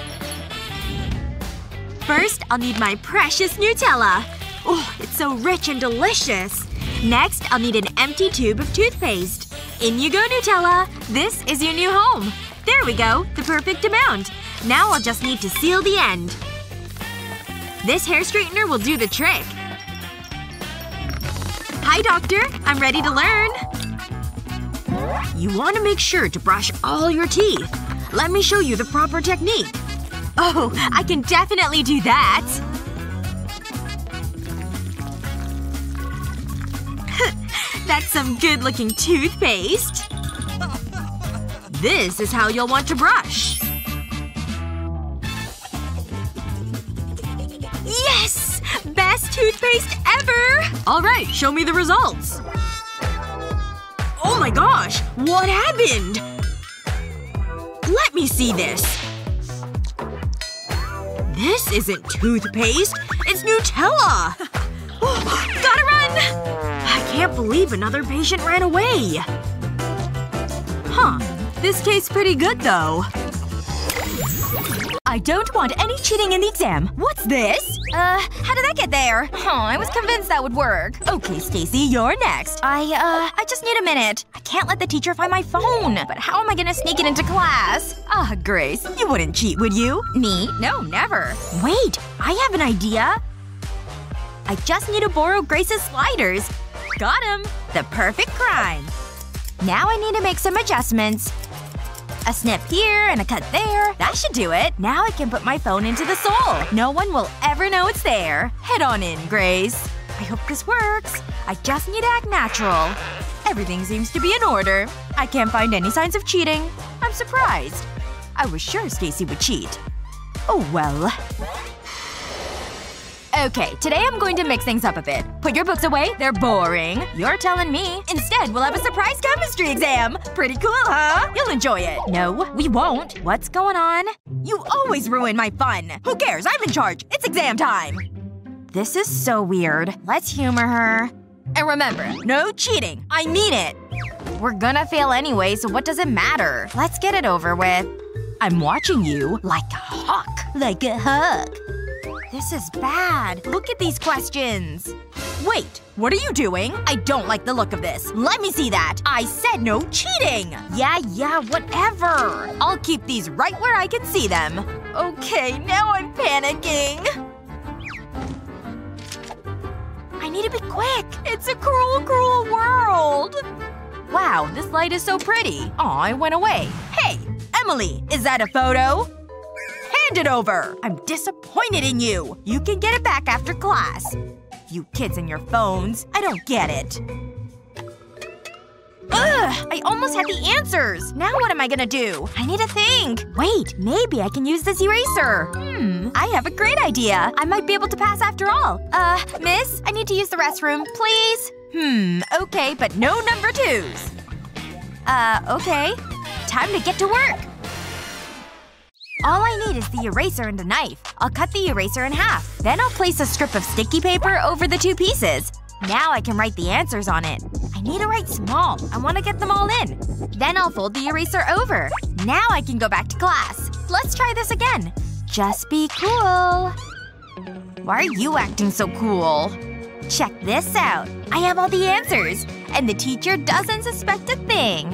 First, I'll need my precious Nutella. Oh, it's so rich and delicious. Next, I'll need an empty tube of toothpaste. In you go, Nutella. This is your new home. There we go. The perfect amount. Now I'll just need to seal the end. This hair straightener will do the trick. Hi, doctor. I'm ready to learn. You want to make sure to brush all your teeth. Let me show you the proper technique. Oh, I can definitely do that. That's some good-looking toothpaste. This is how you'll want to brush. Best toothpaste ever! Alright, show me the results. Oh my gosh! What happened? Let me see this. This isn't toothpaste. It's Nutella! Gotta run! I can't believe another patient ran away. Huh. This tastes pretty good, though. I don't want any cheating in the exam. What's this? Uh, how did that get there? Oh, I was convinced that would work. Okay, Stacy, you're next. I, uh, I just need a minute. I can't let the teacher find my phone. But how am I gonna sneak it into class? Ah, Grace, you wouldn't cheat, would you? Me? No, never. Wait, I have an idea. I just need to borrow Grace's sliders. Got him! The perfect crime. Now I need to make some adjustments. A snip here and a cut there. That should do it. Now I can put my phone into the sole. No one will ever know it's there. Head on in, Grace. I hope this works. I just need to act natural. Everything seems to be in order. I can't find any signs of cheating. I'm surprised. I was sure Stacy would cheat. Oh well. Okay, today I'm going to mix things up a bit. Put your books away. They're boring. You're telling me. Instead, we'll have a surprise chemistry exam. Pretty cool, huh? You'll enjoy it. No, we won't. What's going on? You always ruin my fun. Who cares? I'm in charge. It's exam time. This is so weird. Let's humor her. And remember, no cheating. I mean it. We're gonna fail anyway, so what does it matter? Let's get it over with. I'm watching you like a hawk. Like a hawk. This is bad. Look at these questions. Wait, what are you doing? I don't like the look of this. Let me see that. I said no cheating! Yeah, yeah, whatever. I'll keep these right where I can see them. Okay, now I'm panicking. I need to be quick. It's a cruel, cruel world. Wow, this light is so pretty. Aw, it went away. Hey, Emily, is that a photo? Hand it over! I'm disappointed in you! You can get it back after class. You kids and your phones. I don't get it. Ugh! I almost had the answers! Now what am I gonna do? I need to think. Wait, maybe I can use this eraser. Hmm, I have a great idea. I might be able to pass after all. Uh, miss? I need to use the restroom, please? Hmm, okay, but no number twos. Uh, okay. Time to get to work. All I need is the eraser and a knife. I'll cut the eraser in half. Then I'll place a strip of sticky paper over the two pieces. Now I can write the answers on it. I need to write small. I want to get them all in. Then I'll fold the eraser over. Now I can go back to class. Let's try this again. Just be cool. Why are you acting so cool? Check this out. I have all the answers. And the teacher doesn't suspect a thing.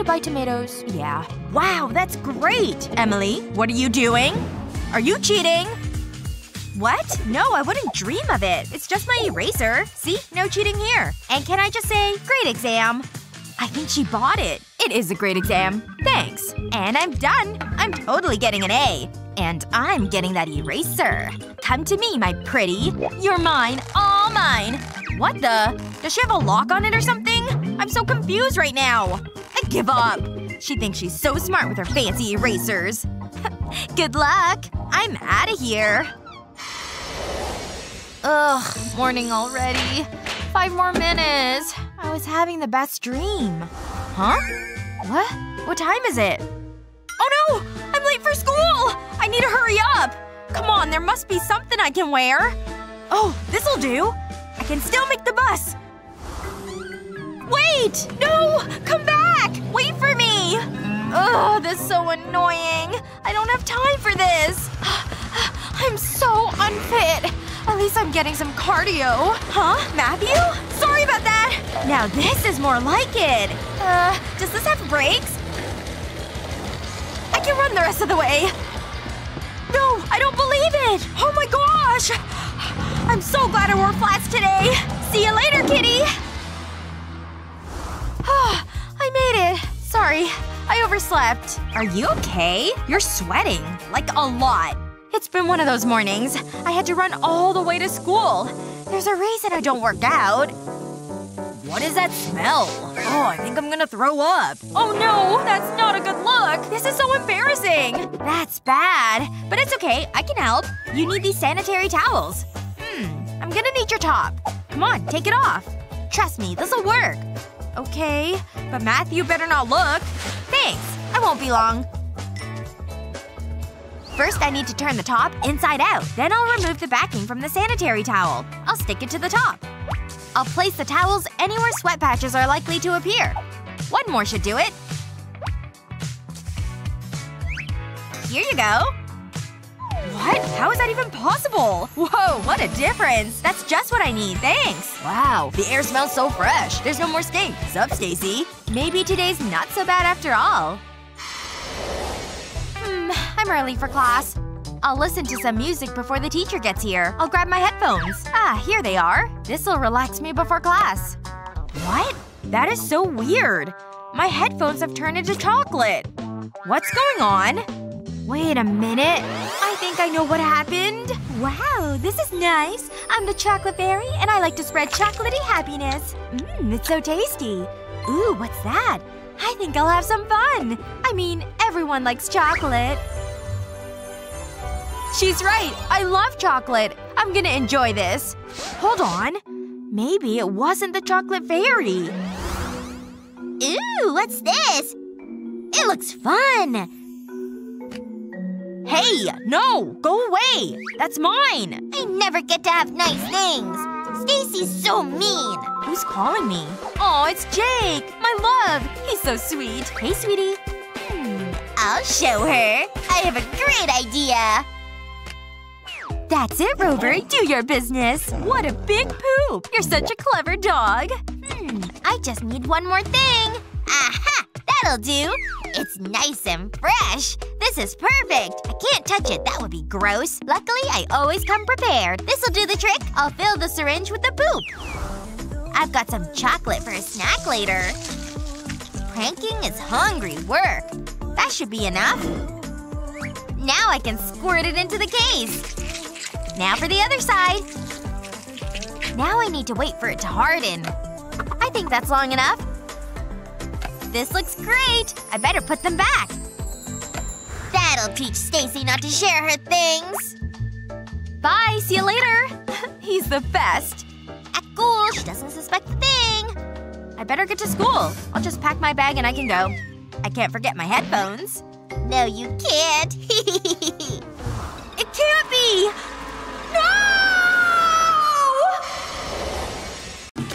To buy tomatoes? Yeah. Wow, that's great! Emily, what are you doing? Are you cheating? What? No, I wouldn't dream of it. It's just my eraser. See? No cheating here. And can I just say, great exam. I think she bought it. It is a great exam. Thanks. And I'm done. I'm totally getting an A. And I'm getting that eraser. Come to me, my pretty. You're mine. All mine. What the? Does she have a lock on it or something? I'm so confused right now. I give up. She thinks she's so smart with her fancy erasers. Good luck. I'm outta here. Ugh, morning already. Five more minutes. I was having the best dream. Huh? What? What time is it? Oh no! I'm late for school! I need to hurry up! Come on, there must be something I can wear. Oh, this'll do. I can still make the bus. Wait! No! Come back! Wait for me! Ugh, this is so annoying. I don't have time for this. I'm so unfit. At least I'm getting some cardio. Huh? Matthew? Sorry about that. Now this is more like it. Uh, does this have brakes? I can run the rest of the way. No, I don't believe it! Oh my gosh! I'm so glad I wore flats today! See you later, kitty! Sorry. I overslept. Are you okay? You're sweating. Like a lot. It's been one of those mornings. I had to run all the way to school. There's a reason I don't work out. What is that smell? Oh, I think I'm gonna throw up. Oh no! That's not a good look! This is so embarrassing! That's bad. But it's okay. I can help. You need these sanitary towels. Hmm. I'm gonna need your top. Come on, take it off. Trust me, this'll work. Okay. But Matthew better not look. Thanks. I won't be long. First I need to turn the top inside out. Then I'll remove the backing from the sanitary towel. I'll stick it to the top. I'll place the towels anywhere sweat patches are likely to appear. One more should do it. Here you go. What? How is that even possible? Whoa, what a difference. That's just what I need, thanks. Wow, the air smells so fresh. There's no more stink. Sup, Stacy? Maybe today's not so bad after all. Hmm, I'm early for class. I'll listen to some music before the teacher gets here. I'll grab my headphones. Ah, here they are. This'll relax me before class. What? That is so weird. My headphones have turned into chocolate. What's going on? Wait a minute. I think I know what happened. Wow, this is nice. I'm the chocolate fairy, and I like to spread chocolatey happiness. Mmm, it's so tasty. Ooh, what's that? I think I'll have some fun. I mean, everyone likes chocolate. She's right. I love chocolate. I'm gonna enjoy this. Hold on. Maybe it wasn't the chocolate fairy. Ooh, what's this? It looks fun. Hey! No! Go away! That's mine! I never get to have nice things. Stacy's so mean. Who's calling me? Oh, it's Jake! My love! He's so sweet. Hey, sweetie. Hmm, I'll show her. I have a great idea. That's it, Rover. Do your business. What a big poop! You're such a clever dog. Hmm, I just need one more thing. Aha! That'll do. It's nice and fresh. This is perfect. I can't touch it. That would be gross. Luckily, I always come prepared. This'll do the trick. I'll fill the syringe with the poop. I've got some chocolate for a snack later. Pranking is hungry work. That should be enough. Now I can squirt it into the case. Now for the other side. Now I need to wait for it to harden. I think that's long enough. This looks great! I better put them back. That'll teach Stacy not to share her things. Bye. See you later. He's the best. At school, She doesn't suspect a thing. I better get to school. I'll just pack my bag and I can go. I can't forget my headphones. No, you can't. it can't be! No!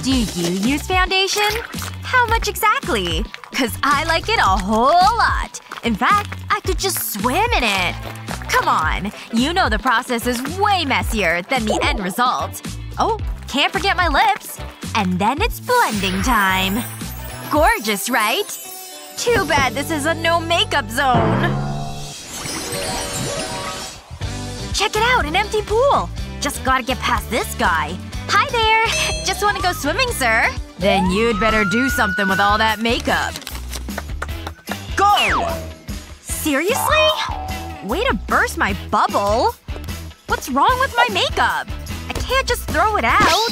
Do you use foundation? How much exactly? Cause I like it a whole lot. In fact, I could just swim in it. Come on. You know the process is way messier than the end result. Oh, can't forget my lips. And then it's blending time. Gorgeous, right? Too bad this is a no makeup zone. Check it out, an empty pool. Just gotta get past this guy. Hi there! Just wanna go swimming, sir? Then you'd better do something with all that makeup. Go! Seriously? Way to burst my bubble. What's wrong with my makeup? I can't just throw it out.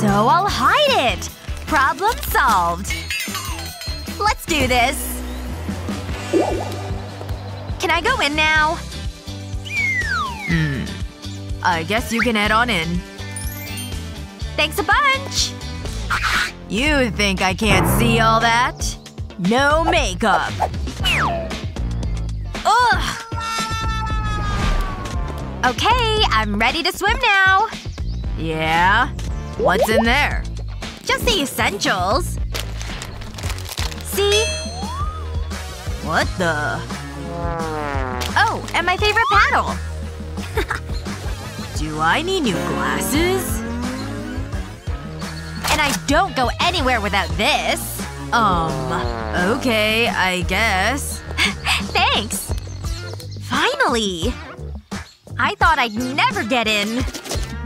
So I'll hide it. Problem solved. Let's do this. Can I go in now? Hmm. I guess you can head on in. Thanks a bunch! You think I can't see all that? No makeup. Ugh! Okay, I'm ready to swim now. Yeah? What's in there? Just the essentials. See? What the? Oh, and my favorite paddle. Do I need new glasses? And I don't go anywhere without this. Um, okay, I guess. Thanks. Finally! I thought I'd never get in.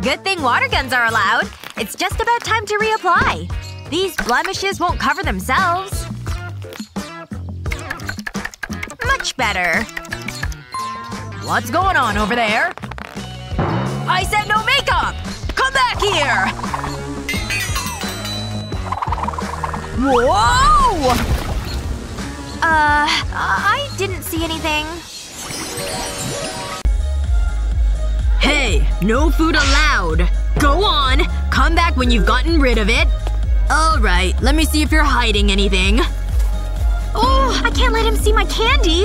Good thing water guns are allowed. It's just about time to reapply. These blemishes won't cover themselves. Much better. What's going on over there? I said no makeup! Come back here! Whoa! Uh, I didn't see anything. Hey, no food allowed. Go on. Come back when you've gotten rid of it. Alright, let me see if you're hiding anything. Oh, I can't let him see my candy.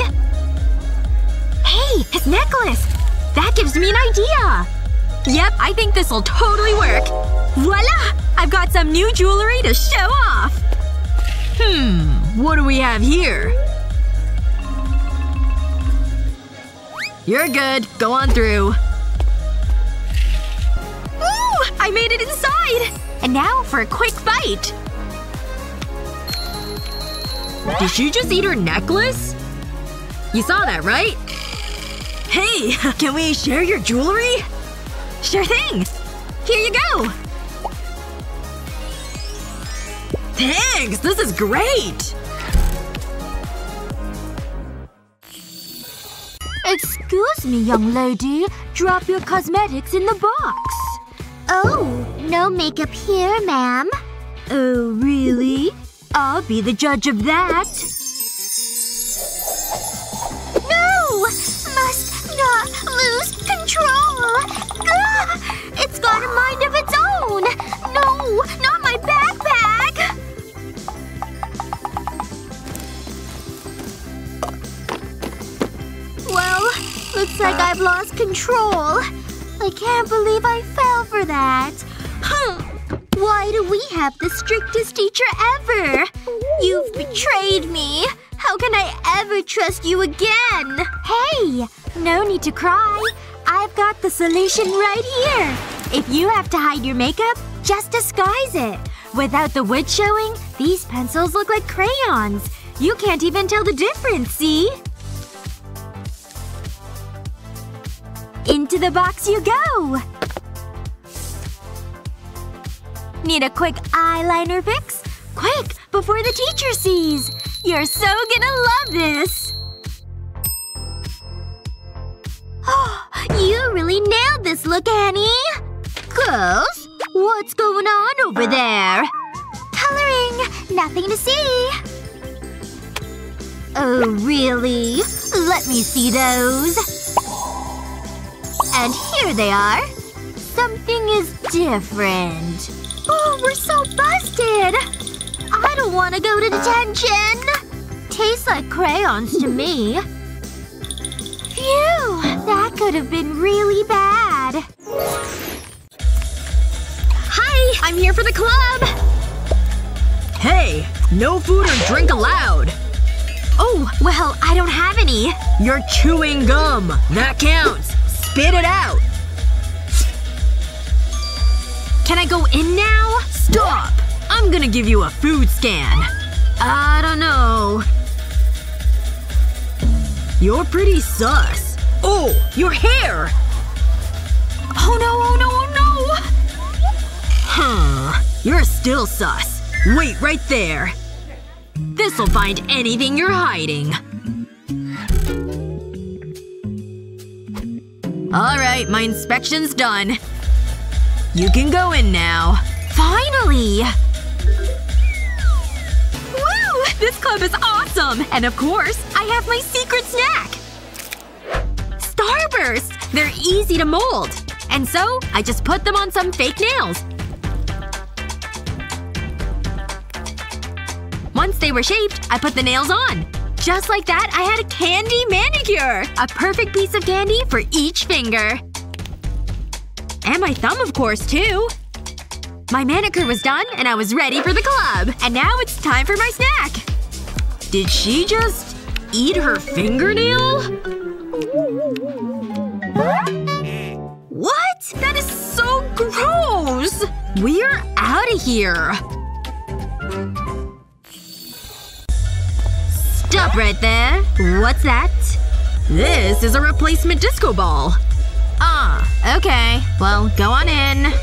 Hey, his necklace! That gives me an idea! Yep, I think this'll totally work. Voila! I've got some new jewelry to show off! Hmm, what do we have here? You're good. Go on through. Ooh! I made it inside! And now for a quick bite. Did she just eat her necklace? You saw that, right? Hey! Can we share your jewelry? Sure thing! Here you go! Thanks! This is great! Excuse me, young lady. Drop your cosmetics in the box. Oh, no makeup here, ma'am. Oh, really? I'll be the judge of that. No! Must not lose control! Gah! It's got a mind of its own! No! Not looks like I've lost control. I can't believe I fell for that. Huh. Why do we have the strictest teacher ever? You've betrayed me. How can I ever trust you again? Hey! No need to cry. I've got the solution right here. If you have to hide your makeup, just disguise it. Without the wood showing, these pencils look like crayons. You can't even tell the difference, see? Into the box you go! Need a quick eyeliner fix? Quick! Before the teacher sees! You're so gonna love this! Oh, you really nailed this look, Annie! Girls? What's going on over there? Coloring. Nothing to see. Oh, really? Let me see those. And here they are. Something is different. Oh, we're so busted! I don't want to go to detention! Tastes like crayons to me. Phew! That could have been really bad. Hi! I'm here for the club! Hey! No food or drink allowed! Oh, well, I don't have any. You're chewing gum. That counts. Spit it out. Can I go in now? Stop! I'm gonna give you a food scan. I don't know. You're pretty sus. Oh! Your hair! Oh no, oh no, oh no! Huh. You're still sus. Wait right there. This'll find anything you're hiding. Alright, my inspection's done. You can go in now. Finally! Woo! This club is awesome! And of course, I have my secret snack! Starburst! They're easy to mold. And so, I just put them on some fake nails. Once they were shaped, I put the nails on. Just like that, I had a candy manicure! A perfect piece of candy for each finger. And my thumb, of course, too. My manicure was done, and I was ready for the club. And now it's time for my snack. Did she just eat her fingernail? What? That is so gross! We're out of here. Right there. What's that? This is a replacement disco ball. Ah, okay. Well, go on in.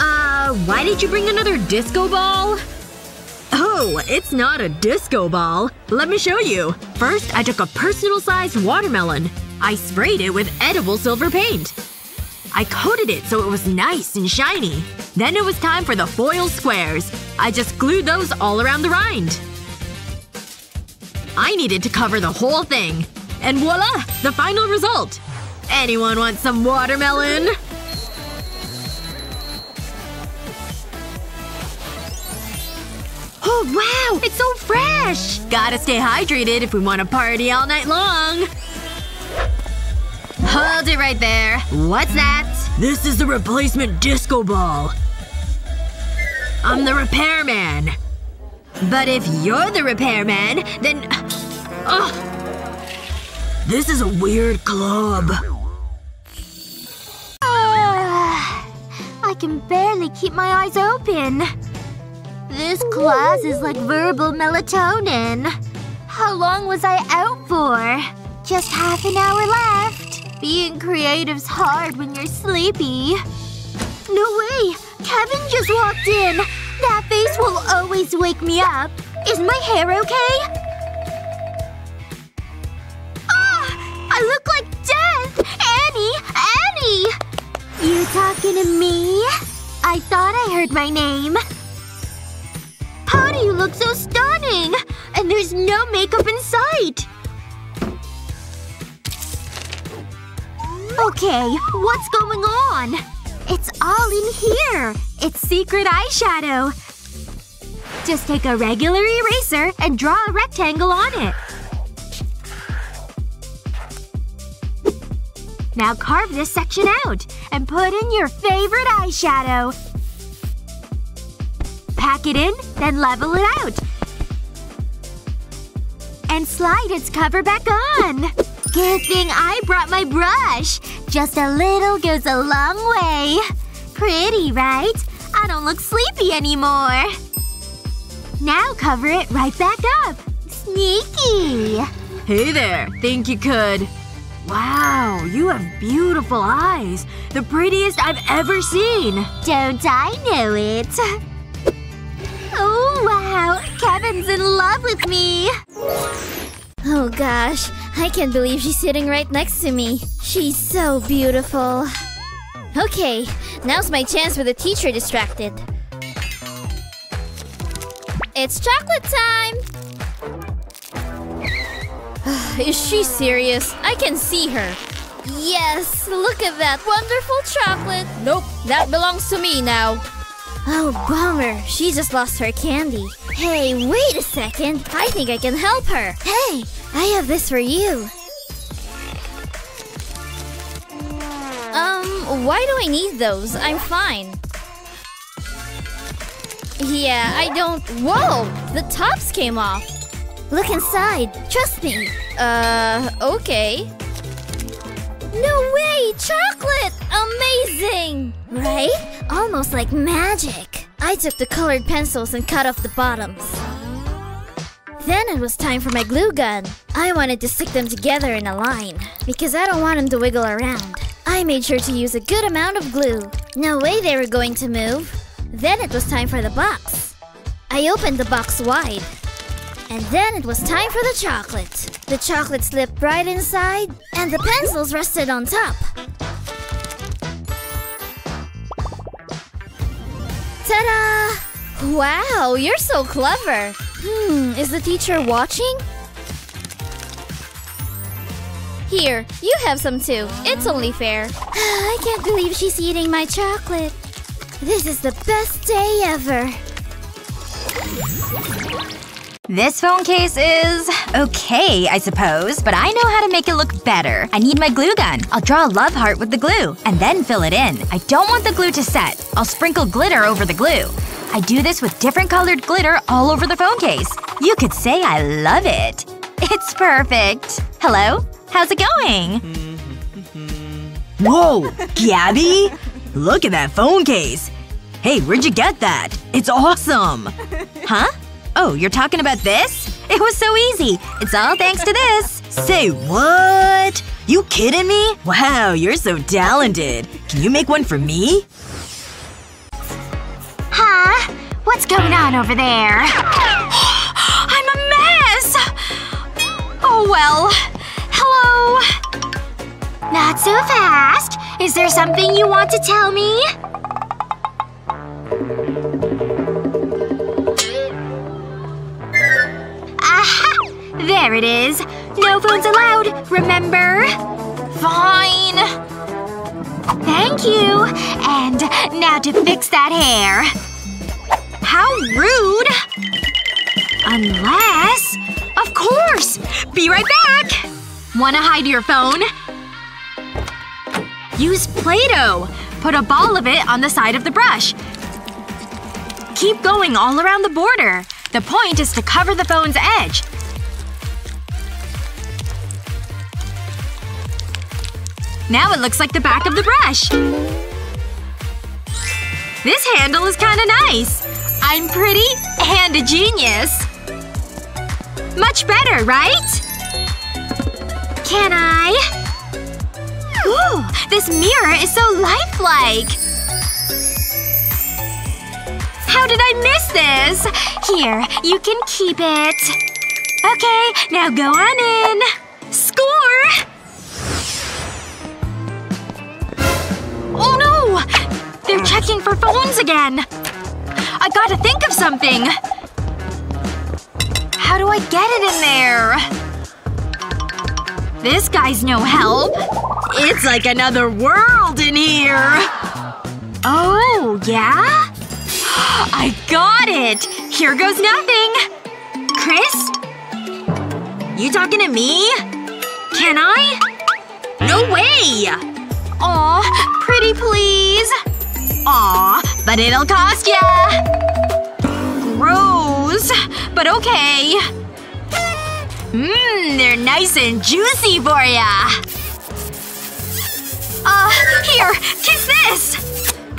Uh, why did you bring another disco ball? Oh, it's not a disco ball. Let me show you. First, I took a personal-sized watermelon. I sprayed it with edible silver paint. I coated it so it was nice and shiny. Then it was time for the foil squares. I just glued those all around the rind. I needed to cover the whole thing. And voila! The final result! Anyone want some watermelon? Oh wow! It's so fresh! Gotta stay hydrated if we want to party all night long. Hold it right there. What's that? This is the replacement disco ball. I'm the repairman. But if you're the repairman, then… Ugh. This is a weird club. Ah, I can barely keep my eyes open. This class is like verbal melatonin. How long was I out for? Just half an hour left. Being creative's hard when you're sleepy. No way! Kevin just walked in! That face will always wake me up. Is my hair okay? I look like death! Annie! Annie! You talking to me? I thought I heard my name. How do you look so stunning? And there's no makeup in sight! Okay, what's going on? It's all in here! It's secret eyeshadow! Just take a regular eraser and draw a rectangle on it. Now carve this section out and put in your favorite eyeshadow. Pack it in, then level it out. And slide its cover back on. Good thing I brought my brush. Just a little goes a long way. Pretty, right? I don't look sleepy anymore. Now cover it right back up. Sneaky. Hey there. Think you could. Wow, you have beautiful eyes. The prettiest I've ever seen. Don't I know it? Oh, wow. Kevin's in love with me. Oh gosh, I can't believe she's sitting right next to me. She's so beautiful. Okay, now's my chance with the teacher distracted. It's chocolate time! Is she serious? I can see her. Yes, look at that wonderful chocolate. Nope, that belongs to me now. Oh, bummer. She just lost her candy. Hey, wait a second. I think I can help her. Hey, I have this for you. Um, why do I need those? I'm fine. Yeah, I don't. Whoa! The tops came off. Look inside. Trust me. Uh, okay. No way! Chocolate! Amazing! Right? Almost like magic. I took the colored pencils and cut off the bottoms. Then it was time for my glue gun. I wanted to stick them together in a line because I don't want them to wiggle around. I made sure to use a good amount of glue. No way they were going to move. Then it was time for the box. I opened the box wide. And then it was time for the chocolate. The chocolate slipped right inside, and the pencils rested on top. Ta-da! Wow, you're so clever. Hmm, is the teacher watching? Here, you have some too. It's only fair. I can't believe she's eating my chocolate. This is the best day ever. This phone case is… okay, I suppose, but I know how to make it look better. I need my glue gun. I'll draw a love heart with the glue, and then fill it in. I don't want the glue to set. I'll sprinkle glitter over the glue. I do this with different colored glitter all over the phone case. You could say I love it. It's perfect. Hello? How's it going? Whoa! Gabby? Look at that phone case. Hey, where'd you get that? It's awesome! Huh? Oh, you're talking about this? It was so easy. It's all thanks to this. Say what? You kidding me? Wow, you're so talented. Can you make one for me? Huh? What's going on over there? I'm a mess! Oh well. Hello? Not so fast. Is there something you want to tell me? There it is. No phones allowed, remember? Fine. Thank you. And now to fix that hair. How rude! Unless… Of course! Be right back! Wanna hide your phone? Use Play-Doh. Put a ball of it on the side of the brush. Keep going all around the border. The point is to cover the phone's edge. Now it looks like the back of the brush. This handle is kinda nice. I'm pretty and a genius. Much better, right? Can I? Ooh, this mirror is so lifelike! How did I miss this? Here, you can keep it. Okay, now go on in. Checking for phones again. I gotta think of something. How do I get it in there? This guy's no help. It's like another world in here. Oh, yeah? I got it! Here goes nothing! Chris? You talking to me? Can I? No way! Aw, pretty please. Aw, but it'll cost ya! Gross. But okay. Mmm, they're nice and juicy for ya. Uh, here, kiss this!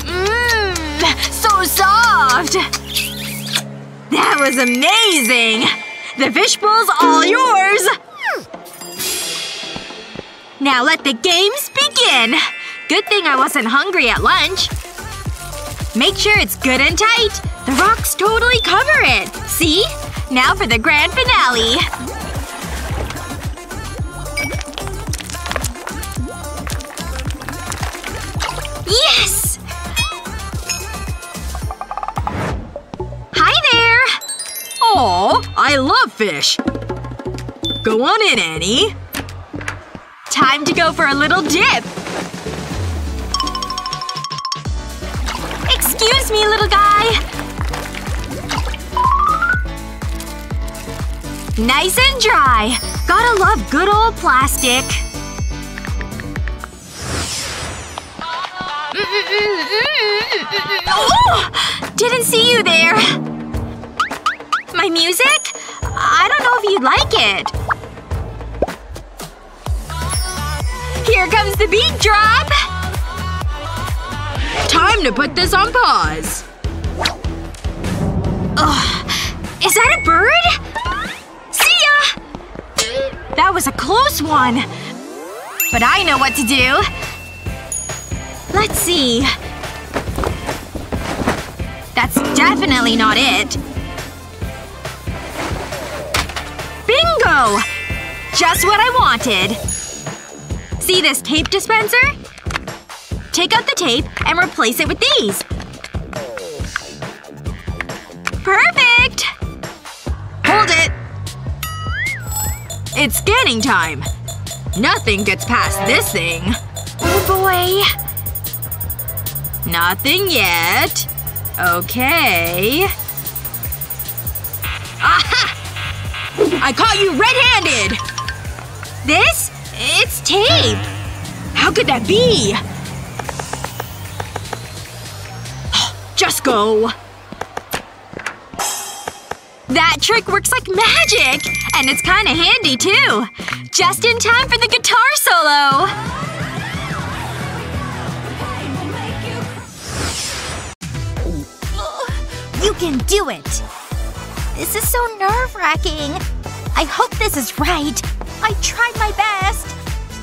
Mmm, so soft! That was amazing! The fishbowl's all yours! Now let the games begin! Good thing I wasn't hungry at lunch. Make sure it's good and tight. The rocks totally cover it. See? Now for the grand finale. Yes! Hi there! Aw, I love fish. Go on in, Annie. Time to go for a little dip. Excuse me, little guy. Nice and dry. Gotta love good old plastic. Oh! Didn't see you there. My music? I don't know if you'd like it. Here comes the beat drop! Time to put this on pause. Ugh. Is that a bird? See ya! That was a close one. But I know what to do. Let's see. That's definitely not it. Bingo! Just what I wanted. See this tape dispenser? Take out the tape and replace it with these. Perfect! Hold it! It's scanning time. Nothing gets past this thing. Oh boy. Nothing yet. Okay. Aha! I caught you red-handed! This? It's tape. How could that be? Just go. That trick works like magic! And it's kinda handy, too. Just in time for the guitar solo! You can do it! This is so nerve-wracking. I hope this is right. I tried my best.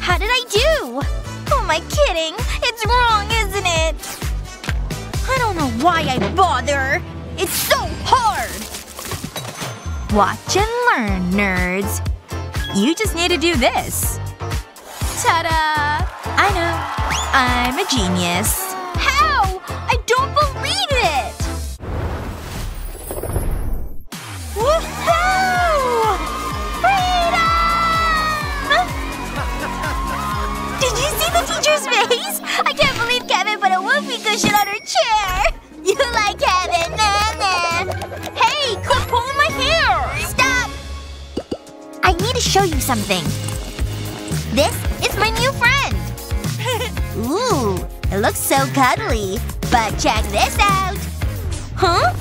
How did I do? Who am I kidding? It's wrong, isn't it? I don't know why I bother. It's so hard! Watch and learn, nerds. You just need to do this. Ta-da! I know. I'm a genius. How? I don't believe it! Woohoo! Freedom! Did you see the teacher's face? I cushion on her chair! You like nah, nah. Hey, quit pulling my hair! Stop! I need to show you something. This is my new friend. Ooh, it looks so cuddly. But check this out. Huh?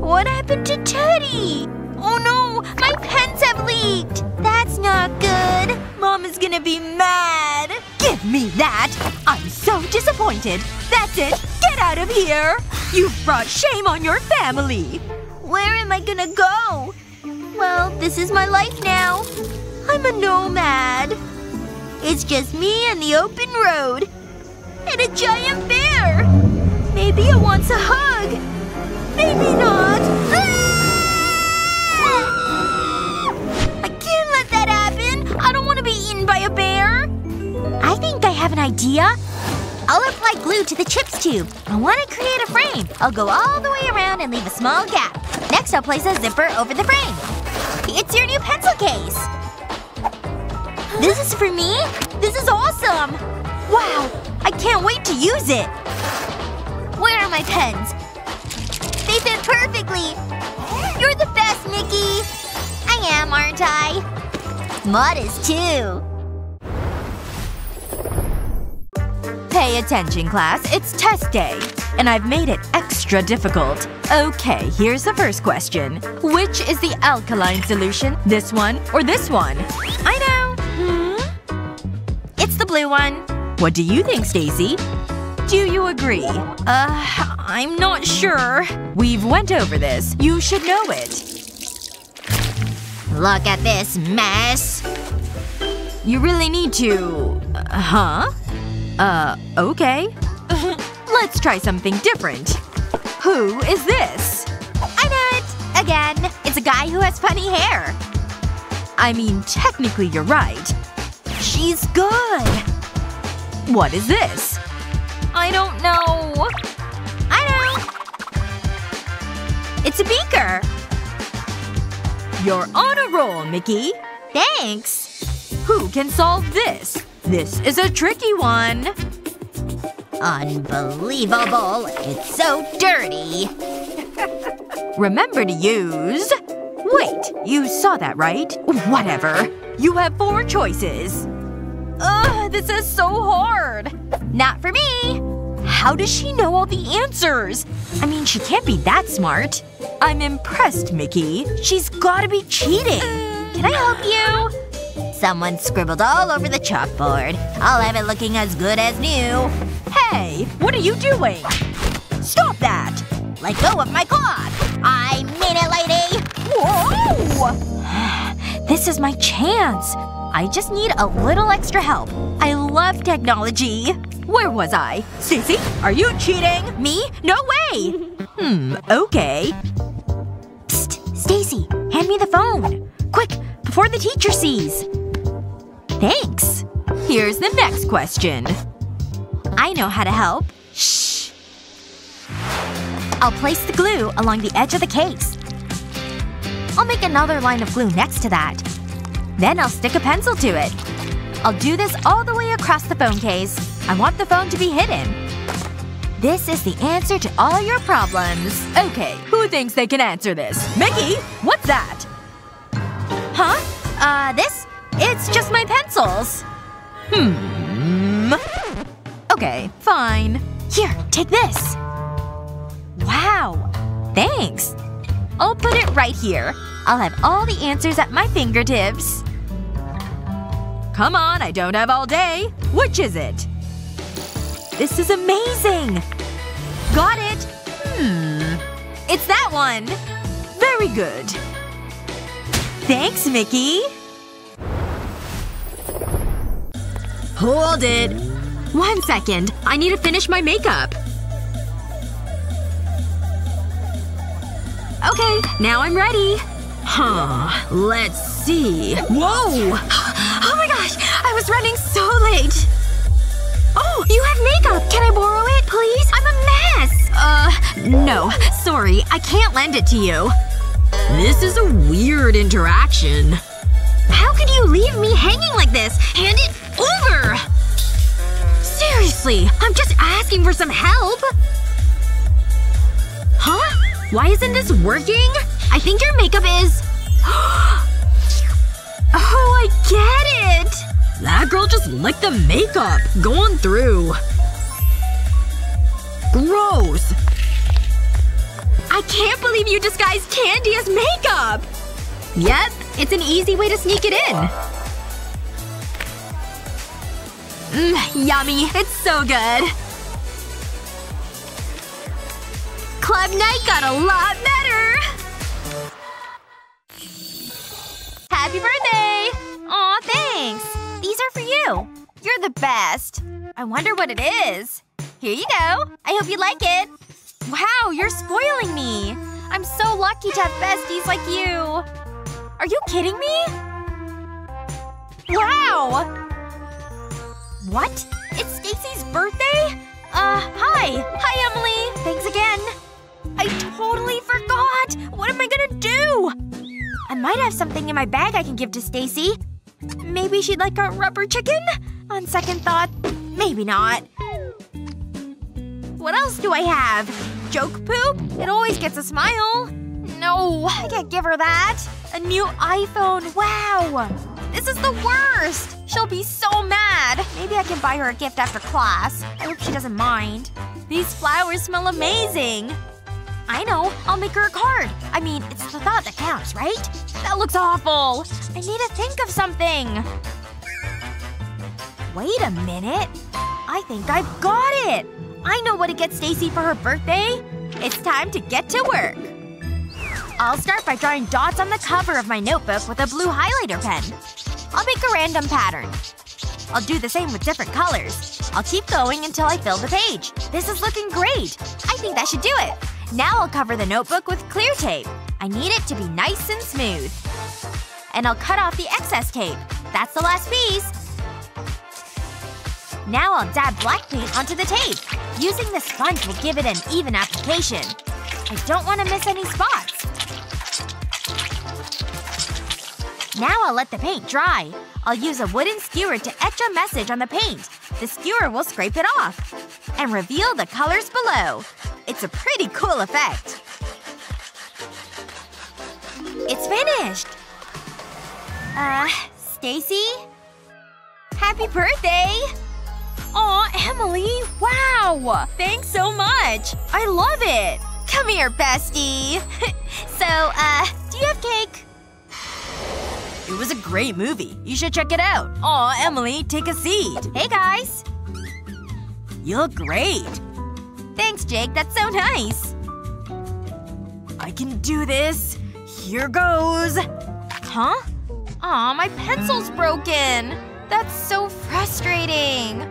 What happened to Teddy? Oh no! My pens have leaked! That's not good. Mom is gonna be mad. Give me that! I'm so disappointed. That's it! Get out of here! You've brought shame on your family! Where am I gonna go? Well, this is my life now. I'm a nomad. It's just me and the open road. And a giant bear! Maybe it wants a hug. Maybe not. Ah! I can't let that happen. I don't want to be eaten by a bear. I think I have an idea. I'll apply glue to the chips tube. I want to create a frame. I'll go all the way around and leave a small gap. Next I'll place a zipper over the frame. It's your new pencil case! This is for me? This is awesome! Wow! I can't wait to use it! Where are my pens? They fit perfectly! You're the best, Mickey! I am, aren't I? Is too. Pay attention, class. It's test day. And I've made it extra difficult. Okay, here's the first question. Which is the alkaline solution? This one or this one? I know. Hmm? It's the blue one. What do you think, Stacy? Do you agree? Uh, I'm not sure. We've went over this. You should know it. Look at this mess. You really need to… Uh, huh? Uh, okay. Let's try something different. Who is this? I know it! Again. It's a guy who has funny hair. I mean, technically you're right. She's good. What is this? I don't know. I know. It's a beaker. You're on a roll, Mickey. Thanks. Who can solve this? This is a tricky one. Unbelievable. It's so dirty. Remember to use… Wait, you saw that, right? Whatever. You have four choices. Ugh, this is so hard. Not for me. How does she know all the answers? I mean, she can't be that smart. I'm impressed, Mickey. She's gotta be cheating. Can I help you? Someone scribbled all over the chalkboard. I'll have it looking as good as new. Hey! What are you doing? Stop that! Let go of my clock! I mean it, lady! Whoa! this is my chance. I just need a little extra help. I love technology. Where was I? Stacey? Are you cheating? Me? No way! hmm, okay. Psst. Stacy, hand me the phone. Quick, before the teacher sees. Thanks. Here's the next question. I know how to help. Shh. I'll place the glue along the edge of the case. I'll make another line of glue next to that. Then I'll stick a pencil to it. I'll do this all the way across the phone case. I want the phone to be hidden. This is the answer to all your problems. Okay, who thinks they can answer this? Mickey? What's that? Huh? Uh, this? It's just my pencils. Hmm. Okay, fine. Here, take this. Wow. Thanks. I'll put it right here. I'll have all the answers at my fingertips. Come on, I don't have all day. Which is it? This is amazing! Got it! Hmm. It's that one! Very good. Thanks, Mickey. Hold it. One second. I need to finish my makeup. Okay, now I'm ready. Huh. Let's see. Whoa! Oh my gosh! I was running so late! Oh! You have makeup! Can I borrow it, please? I'm a mess! Uh, no. Sorry. I can't lend it to you. This is a weird interaction. How could you leave me hanging like this? Hand it over! Seriously, I'm just asking for some help. Huh? Why isn't this working? I think your makeup is… oh, I get it! That girl just licked the makeup. Going through. Gross. I can't believe you disguised candy as makeup! Yep, it's an easy way to sneak it in. Mmm, yummy. It's so good. Club night got a lot better! Happy birthday! Aw, thanks. These are for you. You're the best. I wonder what it is. Here you go. I hope you like it. Wow, you're spoiling me. I'm so lucky to have besties like you. Are you kidding me? Wow! What? It's Stacy's birthday? Uh, hi. Hi, Emily. Thanks again. I totally forgot! What am I gonna do? I might have something in my bag I can give to Stacy. Maybe she'd like a rubber chicken? On second thought, maybe not. What else do I have? Joke poop? It always gets a smile. No, I can't give her that. A new iPhone. Wow. This is the worst. She'll be so mad. Maybe I can buy her a gift after class. I hope she doesn't mind. These flowers smell amazing. I know. I'll make her a card. I mean, it's the thought that counts, right? That looks awful. I need to think of something. Wait a minute. I think I've got it. I know what to get Stacy for her birthday. It's time to get to work. I'll start by drawing dots on the cover of my notebook with a blue highlighter pen. I'll make a random pattern. I'll do the same with different colors. I'll keep going until I fill the page. This is looking great. I think that should do it. Now I'll cover the notebook with clear tape. I need it to be nice and smooth. And I'll cut off the excess tape. That's the last piece. Now I'll dab black paint onto the tape. Using the sponge will give it an even application. I don't want to miss any spots. Now I'll let the paint dry. I'll use a wooden skewer to etch a message on the paint. The skewer will scrape it off. And reveal the colors below. It's a pretty cool effect. It's finished! Uh, Stacy? Happy birthday! Aw, Emily! Wow! Thanks so much! I love it! Come here, bestie! so, uh, do you have cake? It was a great movie. You should check it out. Aw, Emily, take a seat. Hey, guys. You look great. Thanks, Jake. That's so nice. I can do this. Here goes. Huh? Aw, my pencil's broken. That's so frustrating.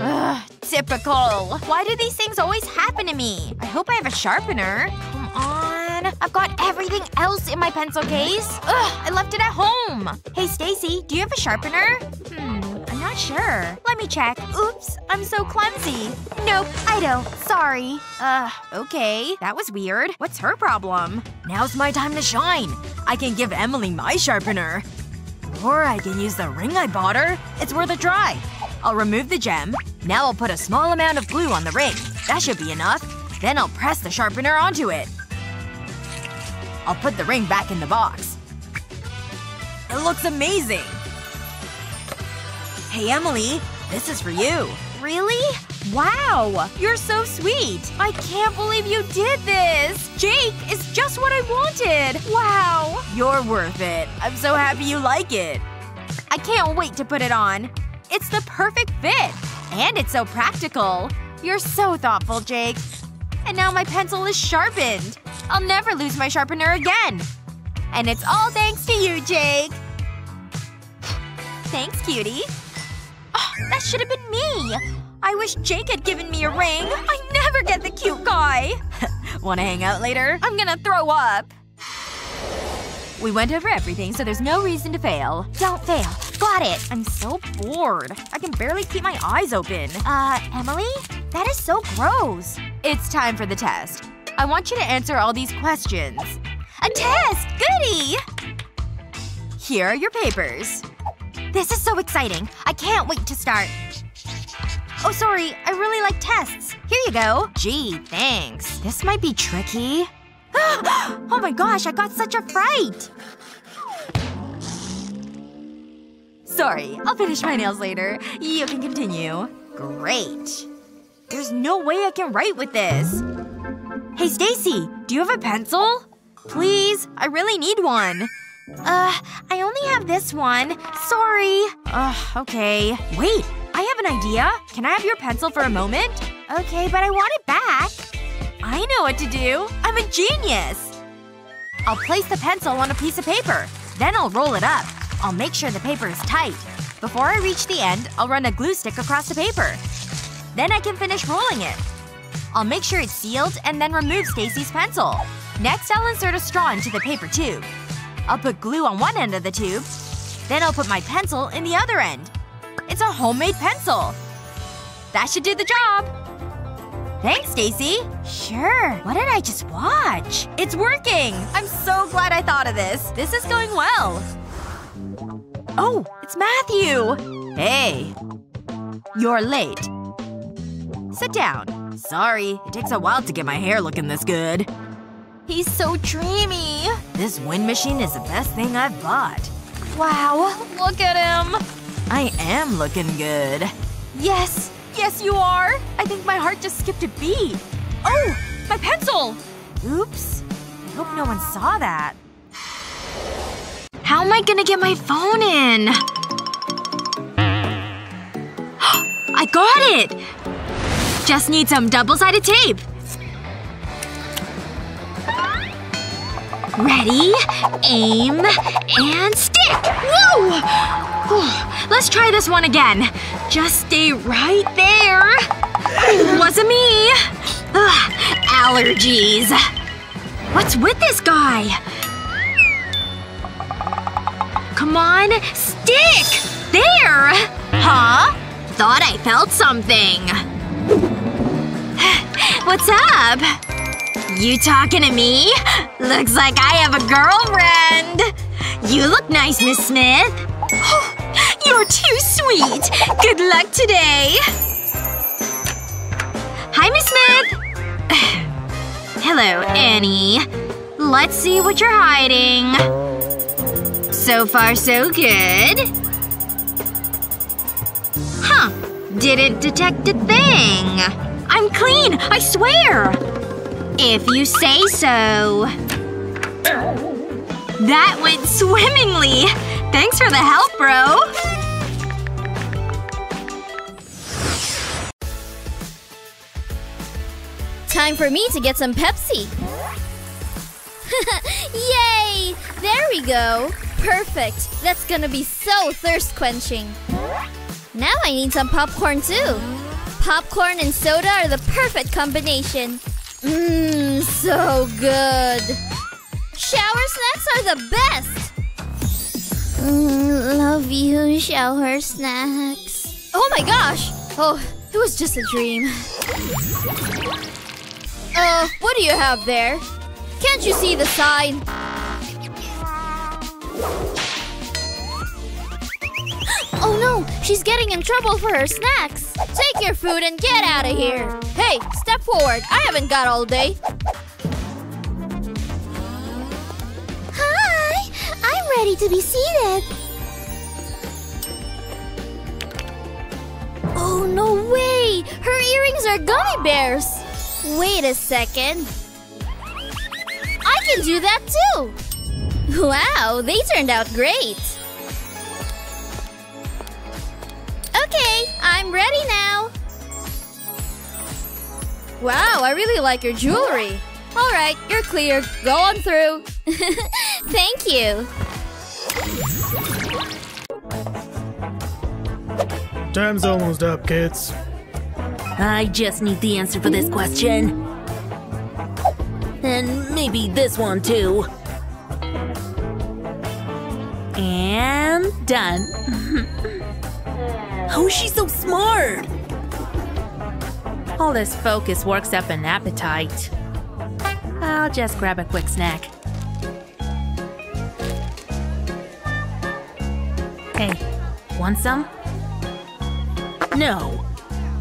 Ugh, typical. Why do these things always happen to me? I hope I have a sharpener. I've got everything else in my pencil case. Ugh, I left it at home. Hey, Stacy, do you have a sharpener? Hmm, I'm not sure. Let me check. Oops, I'm so clumsy. Nope, I don't. Sorry. Uh, okay. That was weird. What's her problem? Now's my time to shine. I can give Emily my sharpener. Or I can use the ring I bought her. It's worth a try. I'll remove the gem. Now I'll put a small amount of glue on the ring. That should be enough. Then I'll press the sharpener onto it. I'll put the ring back in the box. It looks amazing! Hey, Emily. This is for you. Really? Wow! You're so sweet! I can't believe you did this! Jake, it's just what I wanted! Wow! You're worth it. I'm so happy you like it. I can't wait to put it on. It's the perfect fit! And it's so practical. You're so thoughtful, Jake. And now my pencil is sharpened. I'll never lose my sharpener again. And it's all thanks to you, Jake. Thanks, cutie. Oh, that should have been me! I wish Jake had given me a ring. I never get the cute guy. Wanna hang out later? I'm gonna throw up. We went over everything, so there's no reason to fail. Don't fail. Got it! I'm so bored. I can barely keep my eyes open. Uh, Emily? That is so gross. It's time for the test. I want you to answer all these questions. A test! Goody! Here are your papers. This is so exciting. I can't wait to start. Oh, sorry. I really like tests. Here you go. Gee, thanks. This might be tricky. oh my gosh, I got such a fright! Sorry. I'll finish my nails later. You can continue. Great. There's no way I can write with this. Hey, Stacy. Do you have a pencil? Please? I really need one. Uh, I only have this one. Sorry. Ugh, okay. Wait. I have an idea. Can I have your pencil for a moment? Okay, but I want it back. I know what to do. I'm a genius! I'll place the pencil on a piece of paper. Then I'll roll it up. I'll make sure the paper is tight. Before I reach the end, I'll run a glue stick across the paper. Then I can finish rolling it. I'll make sure it's sealed and then remove Stacy's pencil. Next, I'll insert a straw into the paper tube. I'll put glue on one end of the tube. Then I'll put my pencil in the other end. It's a homemade pencil. That should do the job. Thanks, Stacy. Sure. What did I just watch? It's working! I'm so glad I thought of this. This is going well. Oh, it's Matthew! Hey. You're late. Sit down. Sorry, it takes a while to get my hair looking this good. He's so dreamy. This wind machine is the best thing I've bought. Wow, look at him. I am looking good. Yes, yes you are. I think my heart just skipped a beat. Oh, my pencil! Oops. I hope no one saw that. How am I gonna get my phone in? I got it! Just need some double-sided tape. Ready, aim, and stick! Whoa! Let's try this one again. Just stay right there. Wasn't me. Ugh, allergies. What's with this guy? Come on, stick! There! Huh? Thought I felt something. What's up? You talking to me? Looks like I have a girlfriend. You look nice, Miss Smith. You're too sweet. Good luck today. Hi, Miss Smith. Hello, Annie. Let's see what you're hiding. So far, so good. Huh. Didn't detect a thing. I'm clean, I swear! If you say so. That went swimmingly! Thanks for the help, bro! Time for me to get some Pepsi. Yay! There we go. Perfect. That's gonna be so thirst-quenching. Now I need some popcorn too. Popcorn and soda are the perfect combination. Mmm, so good. Shower snacks are the best. Mm, love you, shower snacks. Oh my gosh! Oh, it was just a dream. Uh, what do you have there? Can't you see the sign? Oh no! She's getting in trouble for her snacks! Take your food and get out of here! Hey, step forward! I haven't got all day! Hi! I'm ready to be seated. Oh no way! Her earrings are gummy bears! Wait a second. I can do that too! Wow, they turned out great! Okay, I'm ready now. Wow, I really like your jewelry. Alright, you're clear. Go on through. Thank you. Time's almost up, kids. I just need the answer for this question. And maybe this one too. And done. How is she so smart? All this focus works up an appetite. I'll just grab a quick snack. Hey, want some? No.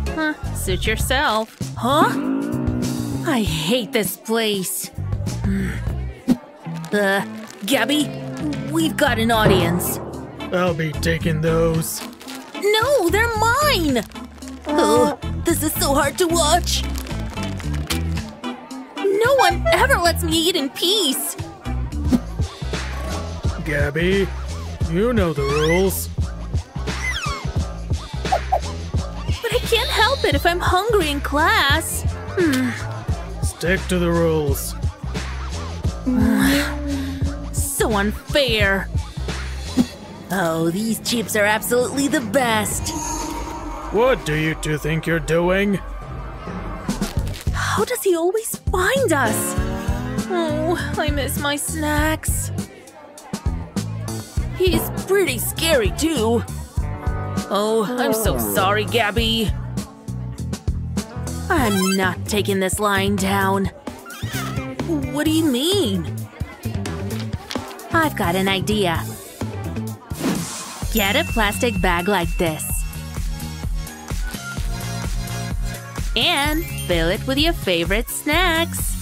Huh, suit yourself. Huh? I hate this place. Uh, Gabby, we've got an audience. I'll be taking those. No, they're mine! Oh, this is so hard to watch. No one ever lets me eat in peace. Gabby, you know the rules. But I can't help it if I'm hungry in class. Hmm. Stick to the rules. So unfair. Oh, these chips are absolutely the best. What do you two think you're doing? How does he always find us? Oh, I miss my snacks. He's pretty scary too. Oh, I'm so oh. sorry, Gabby. I'm not taking this lying down. What do you mean? I've got an idea. Get a plastic bag like this. And fill it with your favorite snacks.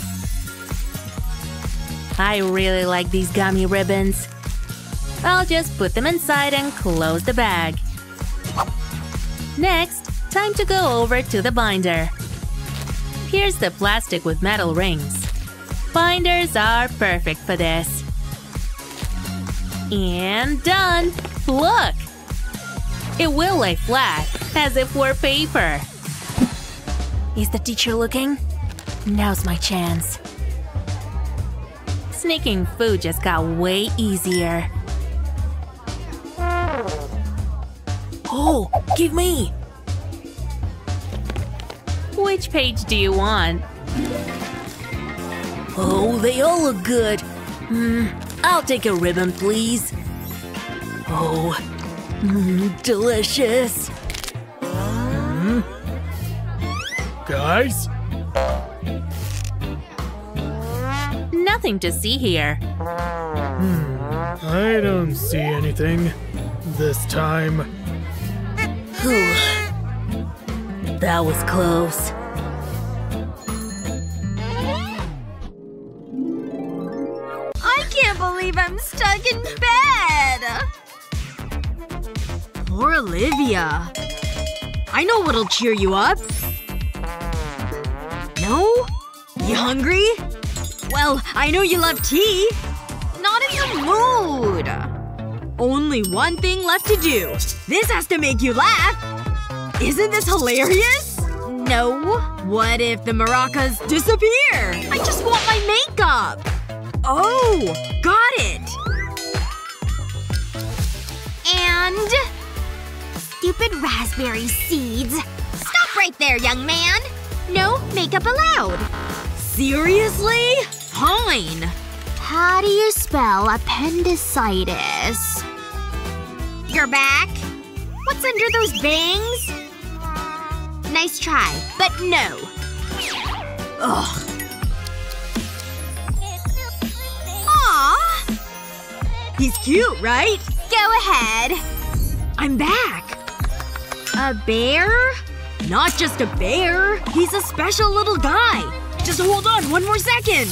I really like these gummy ribbons. I'll just put them inside and close the bag. Next, time to go over to the binder. Here's the plastic with metal rings. Binders are perfect for this. And done! Look! It will lay flat, as if we're paper. Is the teacher looking? Now's my chance. Sneaking food just got way easier. Oh, give me! Which page do you want? Oh, they all look good. Hmm, I'll take a ribbon, please. Oh, mm, delicious. Guys? Nothing to see here. Hmm. I don't see anything. This time. Whew. That was close. I can't believe I'm stuck in bed! Poor Olivia. I know what'll cheer you up. No? You hungry? Well, I know you love tea. Not in the mood! Only one thing left to do. This has to make you laugh. Isn't this hilarious? No. What if the maracas disappear? I just want my makeup! Oh! Got it! And… Stupid raspberry seeds. Stop right there, young man! No makeup allowed. Seriously? Fine. How do you spell appendicitis? You're back? What's under those bangs? Nice try, but no. Ugh. Aw! He's cute, right? Go ahead. I'm back. A bear? Not just a bear. He's a special little guy. Just hold on one more second.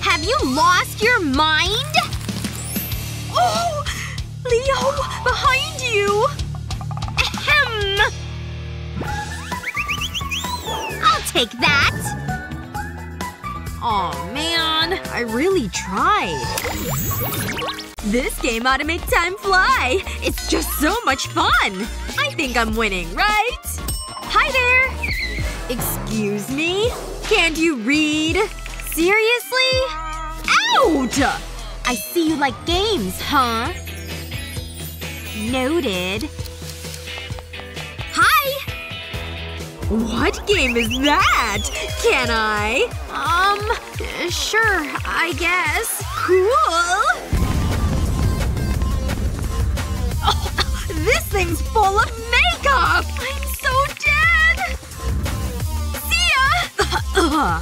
Have you lost your mind? Oh! Leo! Behind you! Ahem! I'll take that! Oh, man. I really tried. This game ought to make time fly. It's just so much fun. I think I'm winning, right? Hi there! Excuse me? Can't you read? Seriously? Out! I see you like games, huh? Noted. Hi! What game is that? Can I? Um, sure, I guess. Cool! This thing's full of makeup! I'm so dead! See ya!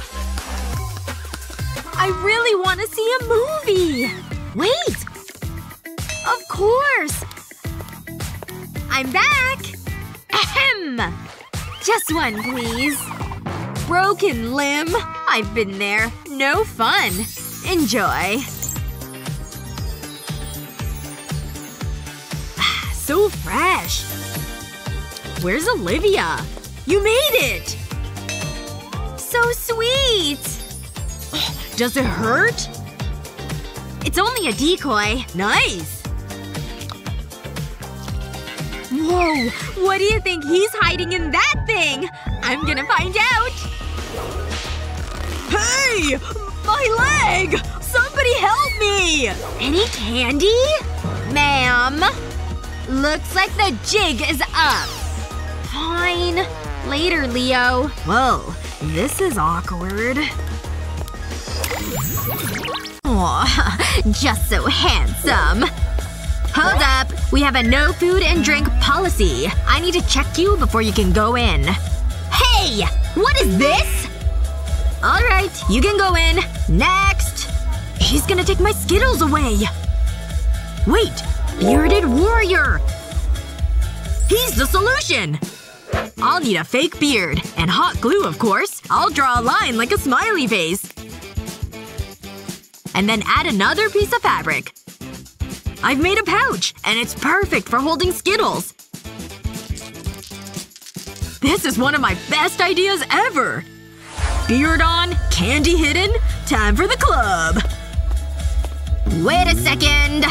I really want to see a movie! Wait! Of course! I'm back! Ahem! Just one, please. Broken limb. I've been there. No fun. Enjoy. So fresh. Where's Olivia? You made it! So sweet! Does it hurt? It's only a decoy. Nice! Whoa! What do you think he's hiding in that thing? I'm gonna find out! Hey! My leg! Somebody help me! Any candy? Ma'am? Looks like the jig is up. Fine. Later, Leo. Whoa. This is awkward. Aw, just so handsome. Hold up. We have a no food and drink policy. I need to check you before you can go in. Hey! What is this? Alright, you can go in. Next! She's gonna take my Skittles away. Wait. Bearded warrior! He's the solution! I'll need a fake beard. And hot glue, of course. I'll draw a line like a smiley face. And then add another piece of fabric. I've made a pouch, and it's perfect for holding Skittles. This is one of my best ideas ever! Beard on, candy hidden, time for the club! Wait a second!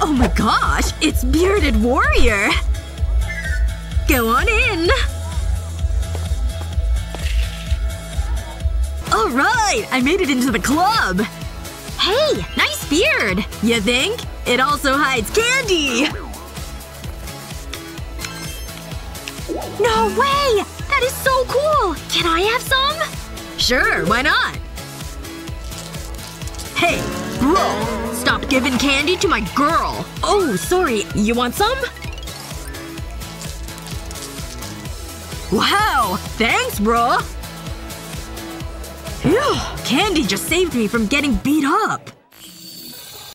Oh my gosh, it's Bearded Warrior! Go on in! Alright! I made it into the club! Hey! Nice beard! You think? It also hides candy! No way! That is so cool! Can I have some? Sure, why not? Hey, bro! Stop giving candy to my girl! Oh, sorry. You want some? Wow! Thanks, bro! Phew. Candy just saved me from getting beat up.